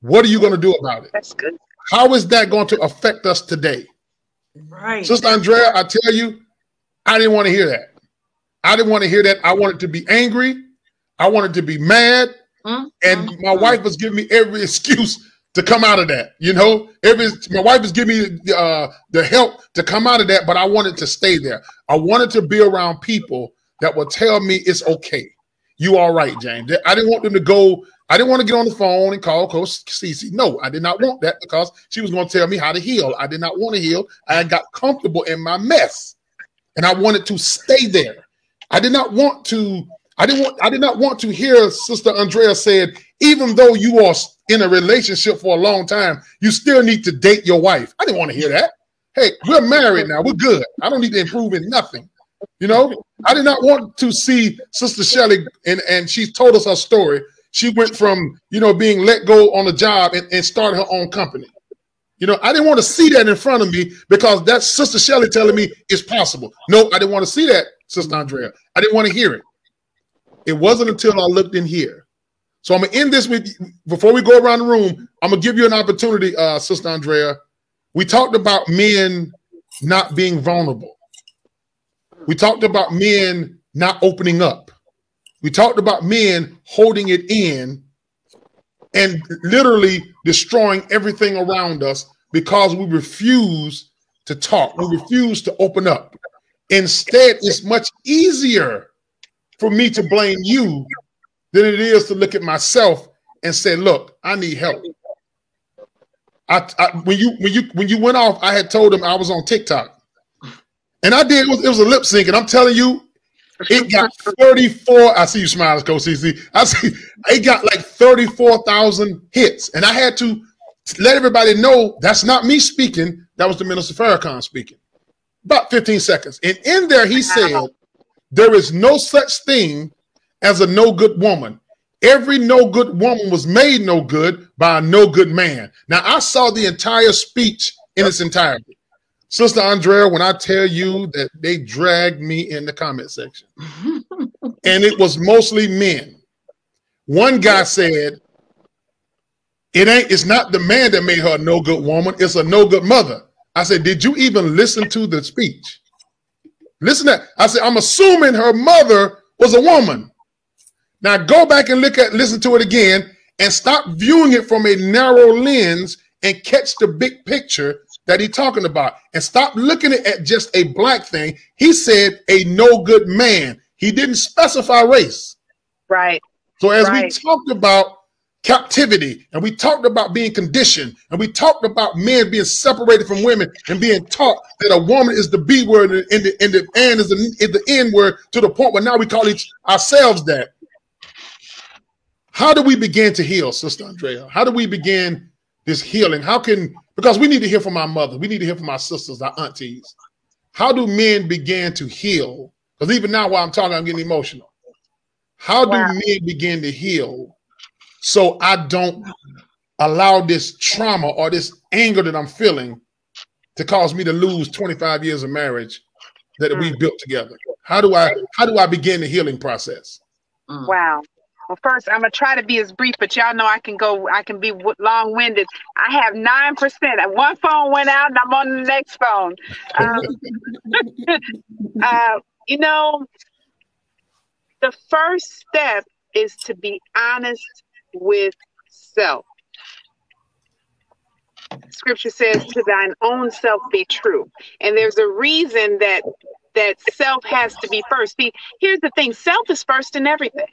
what are you going to do about it? That's good. How is that going to affect us today? Right. Sister Andrea, I tell you, I didn't want to hear that. I didn't want to hear that. I wanted to be angry. I wanted to be mad, mm-hmm. and my wife was giving me every excuse to come out of that. You know, every my wife was giving me uh, the help to come out of that, but I wanted to stay there. I wanted to be around people that would tell me it's okay. You all right, James? I didn't want them to go. I didn't want to get on the phone and call Coach Cece. No, I did not want that because she was going to tell me how to heal. I did not want to heal. I got comfortable in my mess, and I wanted to stay there. I did not want to I didn't want I did not want to hear Sister Andrea said, even though you are in a relationship for a long time, you still need to date your wife. I didn't want to hear that. Hey, we're married now. We're good. I don't need to improve in nothing. You know, I did not want to see Sister Shelly, and, and she told us her story. She went from, you know, being let go on a job and, and started her own company. You know, I didn't want to see that in front of me because that's Sister Shelly telling me it's possible. No, I didn't want to see that, Sister Andrea. I didn't want to hear it. It wasn't until I looked in here. So I'm gonna end this with before we go around the room. I'm gonna give you an opportunity, uh, Sister Andrea. We talked about men not being vulnerable. We talked about men not opening up. We talked about men holding it in and literally destroying everything around us because we refuse to talk. We refuse to open up. Instead, it's much easier for me to blame you than it is to look at myself and say, "Look, I need help." I, I, when you when you when you went off, I had told him I was on TikTok, and I did. It was, it was a lip sync, and I'm telling you, it got 34. I see you smiling, Coach CC. I see it got like 34,000 hits. And I had to let everybody know that's not me speaking. That was the Minister Farrakhan speaking. About 15 seconds. And in there, he said, There is no such thing as a no good woman. Every no good woman was made no good by a no good man. Now, I saw the entire speech in its entirety. Sister Andrea, when I tell you that they dragged me in the comment section, and it was mostly men. One guy said, It ain't, it's not the man that made her a no good woman, it's a no good mother. I said, Did you even listen to the speech? Listen to that. I said, I'm assuming her mother was a woman. Now go back and look at listen to it again and stop viewing it from a narrow lens and catch the big picture that he's talking about and stop looking at just a black thing. He said a no good man. He didn't specify race. Right. So as right. we talked about captivity and we talked about being conditioned and we talked about men being separated from women and being taught that a woman is the B word and the, and the and is the, is the N word to the point where now we call each ourselves that. How do we begin to heal, Sister Andrea? How do we begin this healing? How can because we need to hear from our mother, we need to hear from our sisters, our aunties. How do men begin to heal? Because even now, while I'm talking, I'm getting emotional. How wow. do men begin to heal so I don't allow this trauma or this anger that I'm feeling to cause me to lose 25 years of marriage that we mm. built together? How do I how do I begin the healing process? Wow. Well, first, I'm gonna try to be as brief, but y'all know I can go. I can be long winded. I have nine percent. One phone went out, and I'm on the next phone. Um, uh, you know, the first step is to be honest with self. Scripture says, "To thine own self be true," and there's a reason that that self has to be first. See, here's the thing: self is first in everything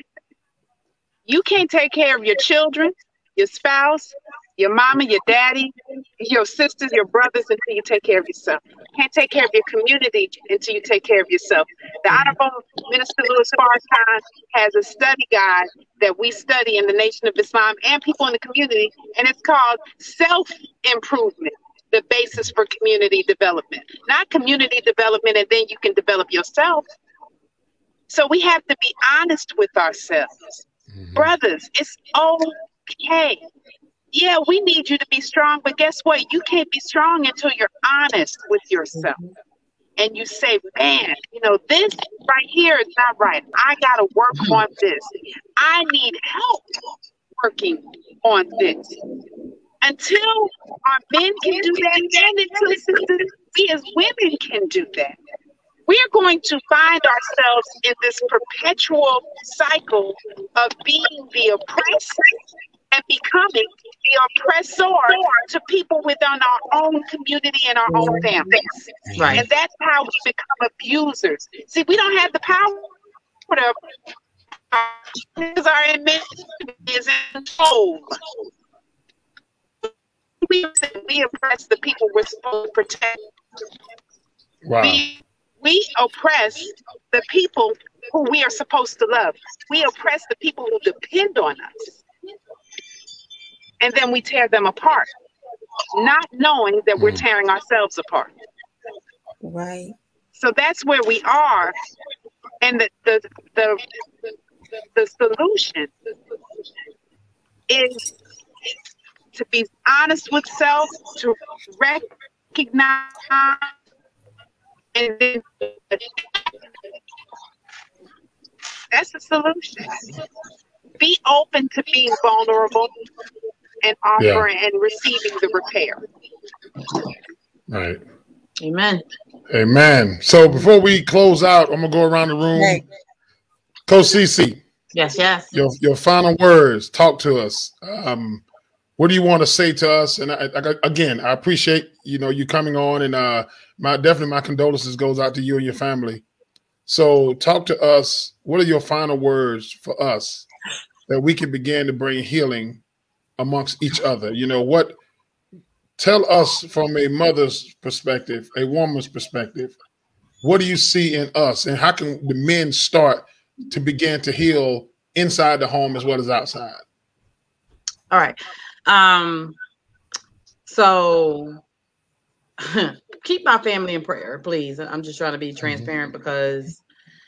you can't take care of your children, your spouse, your mama, your daddy, your sisters, your brothers until you take care of yourself. You can't take care of your community until you take care of yourself. The Honorable Minister Louis Farrakhan has a study guide that we study in the Nation of Islam and people in the community, and it's called Self Improvement. The basis for community development, not community development, and then you can develop yourself. So we have to be honest with ourselves. Mm-hmm. Brothers, it's okay. Yeah, we need you to be strong, but guess what? You can't be strong until you're honest with yourself. And you say, man, you know, this right here is not right. I got to work mm-hmm. on this. I need help working on this. Until our men can do that, and until we as women can do that we're going to find ourselves in this perpetual cycle of being the oppressed and becoming the oppressor to people within our own community and our own families. Right. And that's how we become abusers. See, we don't have the power to because our admission is in control. We, we oppress the people we're supposed to protect. Wow. We we oppress the people who we are supposed to love. We oppress the people who depend on us. And then we tear them apart, not knowing that we're mm. tearing ourselves apart. Right. So that's where we are, and the the the, the solution is to be honest with self, to recognize, and then that's the solution. Be open to being vulnerable and offering yeah. and receiving the repair. Right. Amen. Amen. So before we close out, I'm gonna go around the room. Hey. Coach CC. Yes, yes. Your your final words. Talk to us. Um, what do you want to say to us? And I, I, again, I appreciate you know you coming on, and uh, my definitely my condolences goes out to you and your family. So talk to us. What are your final words for us that we can begin to bring healing amongst each other? You know what? Tell us from a mother's perspective, a woman's perspective. What do you see in us, and how can the men start to begin to heal inside the home as well as outside? All right. Um, so keep my family in prayer, please. I'm just trying to be mm-hmm. transparent because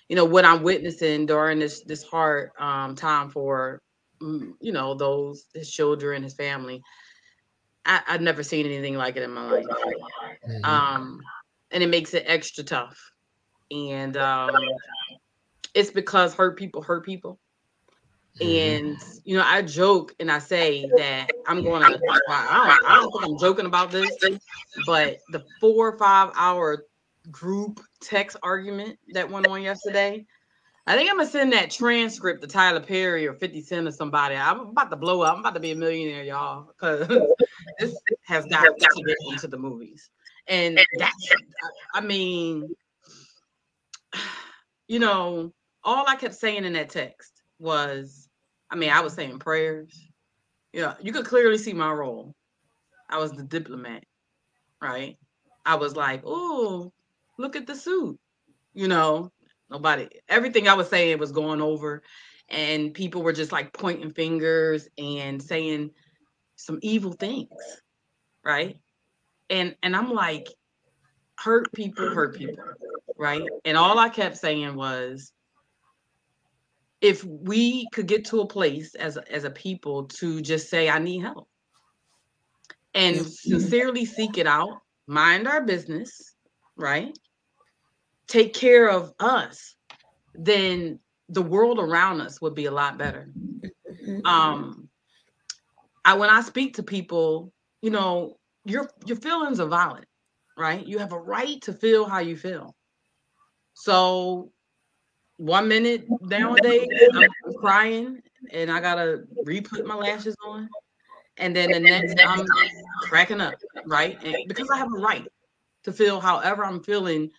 you know what I'm witnessing during this this hard um, time for you know those his children, his family. I, have never seen anything like it in my life, mm-hmm. um, and it makes it extra tough. And um, it's because hurt people hurt people. Mm-hmm. And you know, I joke and I say that I'm going to. I don't, I don't think I'm joking about this, but the four or five hour group text argument that went on yesterday. I think I'm gonna send that transcript to Tyler Perry or 50 Cent or somebody. I'm about to blow up. I'm about to be a millionaire, y'all, because this has got to get into the movies. And that's, I mean, you know, all I kept saying in that text was, I mean, I was saying prayers. Yeah, you could clearly see my role. I was the diplomat, right? I was like, oh, look at the suit. You know, nobody, everything I was saying was going over, and people were just like pointing fingers and saying some evil things, right? And and I'm like, hurt people, hurt people, right? And all I kept saying was, if we could get to a place as as a people to just say i need help and sincerely seek it out mind our business right take care of us then the world around us would be a lot better mm-hmm. um i when i speak to people you know your your feelings are valid right you have a right to feel how you feel so one minute nowadays I'm crying and I gotta re-put my lashes on, and then the next I'm cracking up, right? And because I have a right to feel however I'm feeling,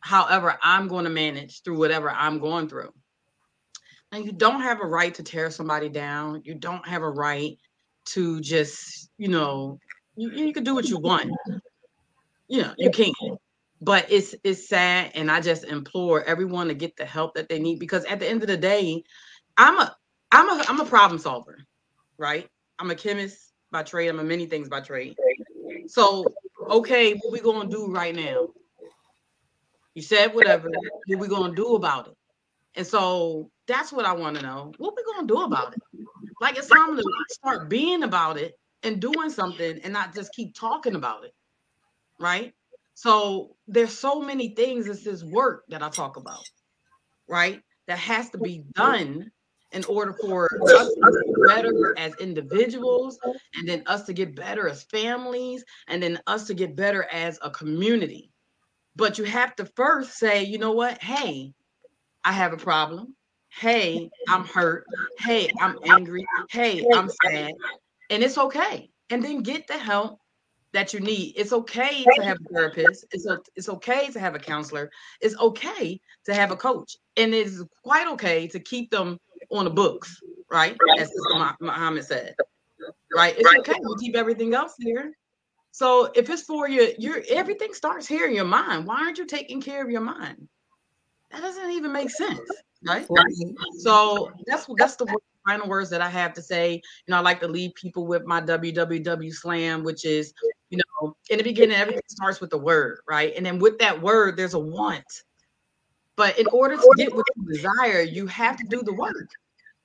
however I'm going to manage through whatever I'm going through. And you don't have a right to tear somebody down. You don't have a right to just, you know, you, you can do what you want. You know, you can't but it's it's sad and i just implore everyone to get the help that they need because at the end of the day i'm a i'm a i'm a problem solver right i'm a chemist by trade i'm a many things by trade so okay what we gonna do right now you said whatever what we gonna do about it and so that's what i want to know what we gonna do about it like it's time to start being about it and doing something and not just keep talking about it right so there's so many things. It's This work that I talk about, right? That has to be done in order for us to get better as individuals, and then us to get better as families, and then us to get better as a community. But you have to first say, you know what? Hey, I have a problem. Hey, I'm hurt. Hey, I'm angry. Hey, I'm sad. And it's okay. And then get the help that you need. It's okay to have a therapist. It's a, it's okay to have a counselor. It's okay to have a coach, and it is quite okay to keep them on the books, right? As Muhammad said, right? It's okay to keep everything else here. So if it's for you, your everything starts here in your mind. Why aren't you taking care of your mind? That doesn't even make sense, right? right. So that's that's the final words that I have to say, you know, I like to leave people with my www slam, which is, you know, in the beginning, everything starts with a word, right? And then with that word, there's a want. But in order to get what you desire, you have to do the work.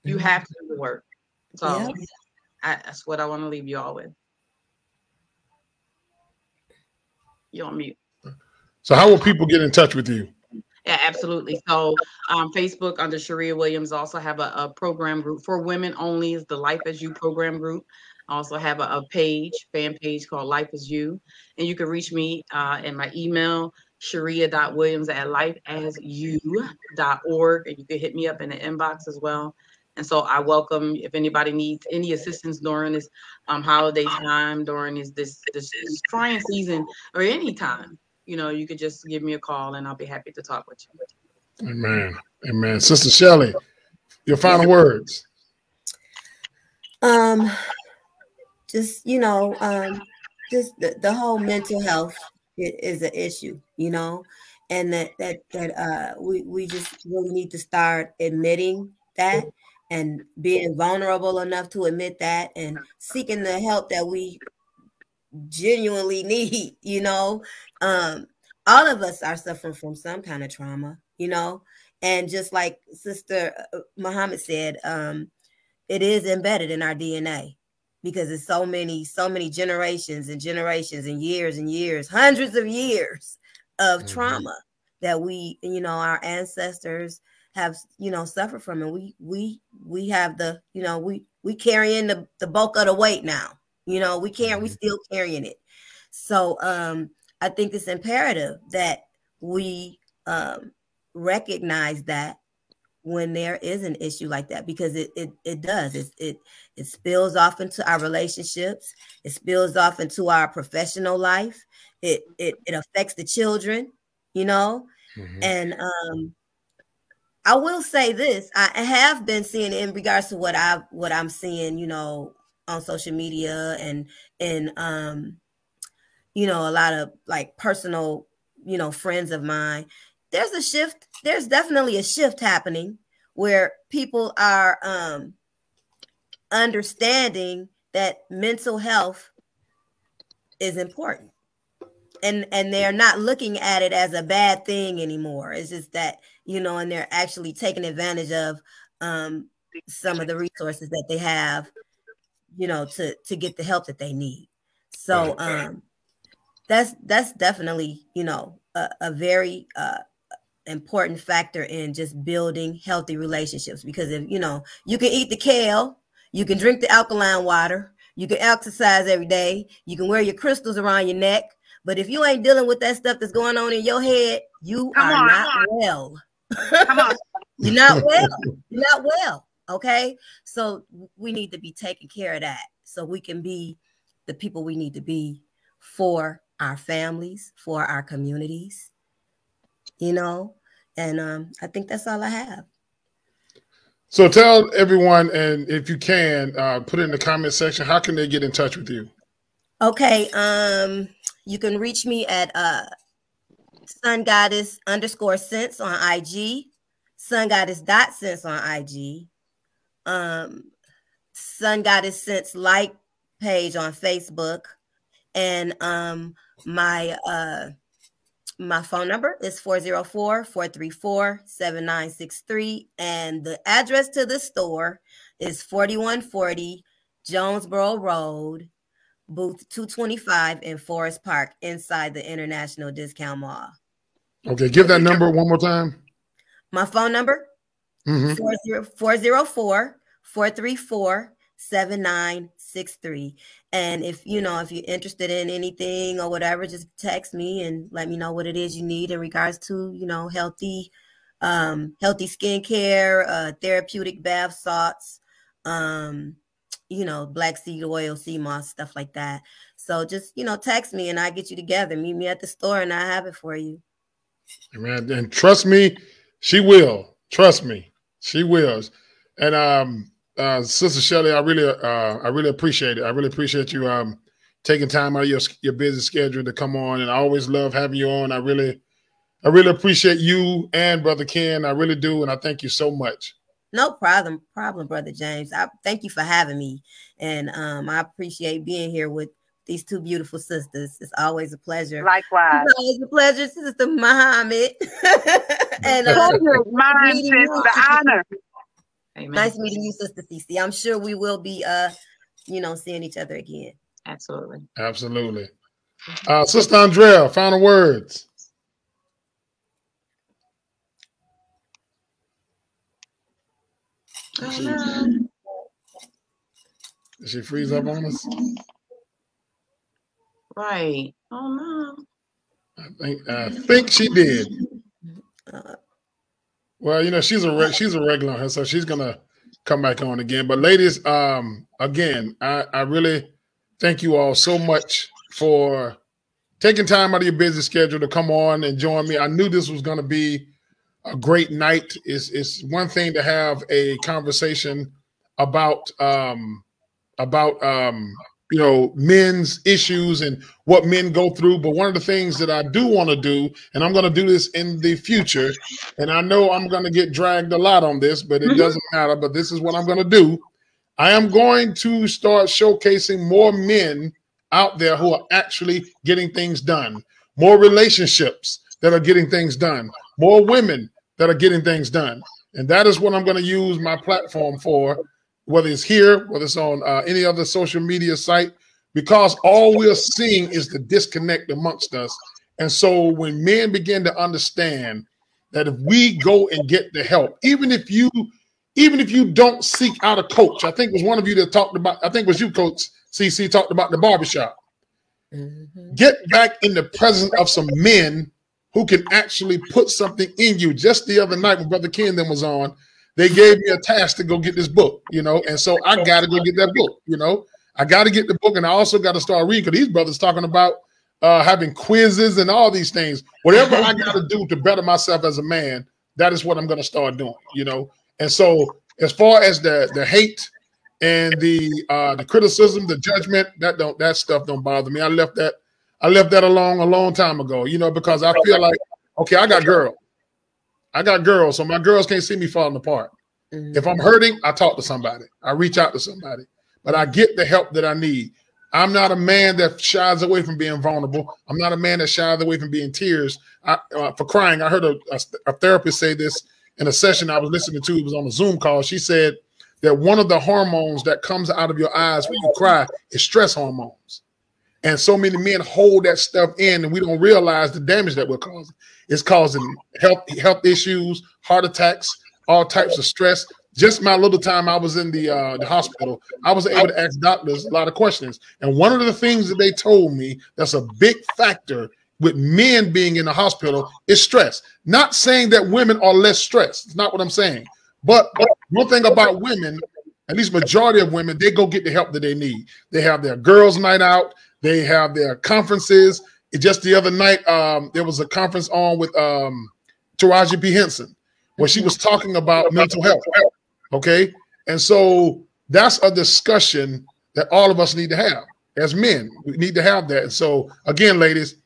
You mm-hmm. have to do the work. So I, that's what I want to leave you all with. You're on mute. So, how will people get in touch with you? Yeah, absolutely. So, um, Facebook under Sharia Williams also have a, a, program group for women only. Is the Life as You program group. I also have a, a, page, fan page called Life as You, and you can reach me uh, in my email sharia.williams at lifeasyou.org, and you can hit me up in the inbox as well. And so I welcome if anybody needs any assistance during this um, holiday time, during this, this this this trying season, or any time you know, you could just give me a call and I'll be happy to talk with you. Amen. Amen. Sister Shelly, your final words. Um, just you know, um, just the, the whole mental health is an issue, you know, and that that that uh we we just really need to start admitting that and being vulnerable enough to admit that and seeking the help that we genuinely need, you know. Um, all of us are suffering from some kind of trauma, you know. And just like Sister uh, Muhammad said, um, it is embedded in our DNA because it's so many, so many generations and generations and years and years, hundreds of years of mm-hmm. trauma that we, you know, our ancestors have, you know, suffered from, and we, we, we have the, you know, we, we carrying the the bulk of the weight now. You know, we can't, we mm-hmm. still carrying it. So um, I think it's imperative that we um, recognize that when there is an issue like that because it it, it does it, it it spills off into our relationships it spills off into our professional life it it, it affects the children you know mm-hmm. and um i will say this i have been seeing in regards to what i what i'm seeing you know on social media and and um you know a lot of like personal you know friends of mine. There's a shift there's definitely a shift happening where people are um understanding that mental health is important. And and they're not looking at it as a bad thing anymore. It's just that you know and they're actually taking advantage of um some of the resources that they have you know, to to get the help that they need. So um that's that's definitely, you know, a, a very uh important factor in just building healthy relationships because if you know you can eat the kale you can drink the alkaline water you can exercise every day you can wear your crystals around your neck but if you ain't dealing with that stuff that's going on in your head you Come are on, not well you're not well you're not well Okay. So we need to be taking care of that so we can be the people we need to be for our families, for our communities, you know. And um, I think that's all I have. So tell everyone, and if you can, uh, put it in the comment section. How can they get in touch with you? Okay, um, you can reach me at uh, Sun Goddess underscore sense on IG, Sun Goddess dot sense on IG, um, Sun Goddess Sense like page on Facebook, and um, my uh, my phone number is 404-434-7963 and the address to the store is 4140 Jonesboro Road, booth 225 in Forest Park inside the International Discount Mall. Okay, give that number one more time. My phone number Mm-hmm. 404 434 7963. And if you know, if you're interested in anything or whatever, just text me and let me know what it is you need in regards to, you know, healthy, um, healthy skincare, uh, therapeutic bath salts, um, you know, black seed oil, sea moss, stuff like that. So just, you know, text me and I get you together. Meet me at the store and I have it for you. Man, and trust me, she will. Trust me. She will. And um, uh, Sister Shelly, I really, uh, I really appreciate it. I really appreciate you um, taking time out of your your busy schedule to come on. And I always love having you on. I really, I really appreciate you and Brother Ken. I really do, and I thank you so much. No problem, problem, brother James. I thank you for having me, and um, I appreciate being here with these two beautiful sisters. It's always a pleasure. Likewise. It's always a pleasure, Sister Muhammad. and uh, Pleasure is mine. The honor. Amen. nice meeting you, Sister CC. I'm sure we will be, uh, you know, seeing each other again. Absolutely. Absolutely. Uh, Sister Andrea, final words. Did she freeze up on us? Right. Oh no. I think I think she did. Well, you know, she's a reg- she's a regular so she's gonna come back on again. But ladies, um, again, I, I really thank you all so much for taking time out of your busy schedule to come on and join me. I knew this was gonna be a great night. It's it's one thing to have a conversation about um about um you know men's issues and what men go through. But one of the things that i do want to do and i'm going to do this in the future and i know i'm going to get dragged a lot on this but it Mhm. doesn't matter but this is what i'm going to do. I am going to start showcasing more men out there who are actually getting things done. More relationships that are getting things done. More women that are getting things done. And that is what i'm going to use my platform for whether it's here, whether it's on uh, any other social media site, because all we're seeing is the disconnect amongst us. And so when men begin to understand that if we go and get the help, even if you even if you don't seek out a coach, I think it was one of you that talked about, I think it was you, Coach CC, talked about the barbershop. mhm. Get back in the presence of some men who can actually put something in you. Just the other night when Brother Ken then was on, they gave me a task to go get this book, you know, and so I got to go get that book, you know. I got to get the book, and I also got to start reading because these brothers talking about uh, having quizzes and all these things. Whatever I got to do to better myself as a man, that is what I'm going to start doing, you know. And so, as far as the the hate and the uh, the criticism, the judgment, that don't that stuff don't bother me. I left that I left that alone a long time ago, you know, because I feel like okay, I got girls, I got girls, so my girls can't see me falling apart. Mhm. If I'm hurting, I talk to somebody. I reach out to somebody, but I get the help that I need. I'm not a man that shies away from being vulnerable. I'm not a man that shies away from being tears I, uh, for crying. I heard a, a, a therapist say this in a session I was listening to. It was on a Zoom call. She said that one of the hormones that comes out of your eyes when you cry is stress hormones. And so many men hold that stuff in, and we don't realize the damage that we're causing. It's causing health health issues, heart attacks, all types of stress. Just my little time I was in the uh, the hospital, I was able to ask doctors a lot of questions. And one of the things that they told me that's a big factor with men being in the hospital is stress. Not saying that women are less stressed. It's not what I'm saying. But, but one thing about women, at least majority of women, they go get the help that they need. They have their girls' night out. They have their conferences. It just the other night, um, there was a conference on with um, Taraji P. Henson where she was talking about mental health. Okay. And so that's a discussion that all of us need to have as men. We need to have that. And so, again, ladies,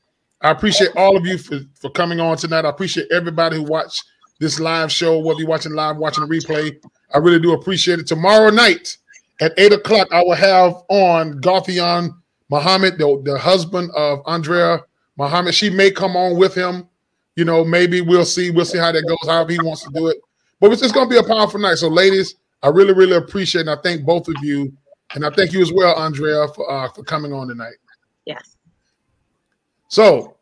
I appreciate all of you for, for coming on tonight. I appreciate everybody who watched this live show, whether you're watching live, watching the replay. I really do appreciate it. Tomorrow night at eight o'clock, I will have on Garthian Muhammad, the, the husband of Andrea Muhammad. She may come on with him. You know, maybe we'll see. We'll see how that goes, however he wants to do it. But it's just going to be a powerful night. So, ladies, I really, really appreciate. And I thank both of you. And I thank you as well, Andrea, for, uh, for coming on tonight. Yes. So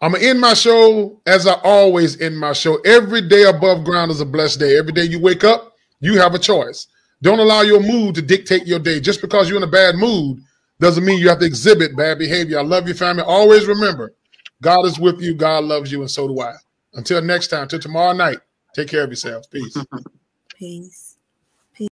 I'm gonna end my show as I always end my show. Every day above ground is a blessed day. Every day you wake up, you have a choice. Don't allow your mood to dictate your day. Just because you're in a bad mood doesn't mean you have to exhibit bad behavior. I love your family. Always remember, God is with you, God loves you, and so do I. Until next time, till tomorrow night, take care of yourselves. Peace. Peace.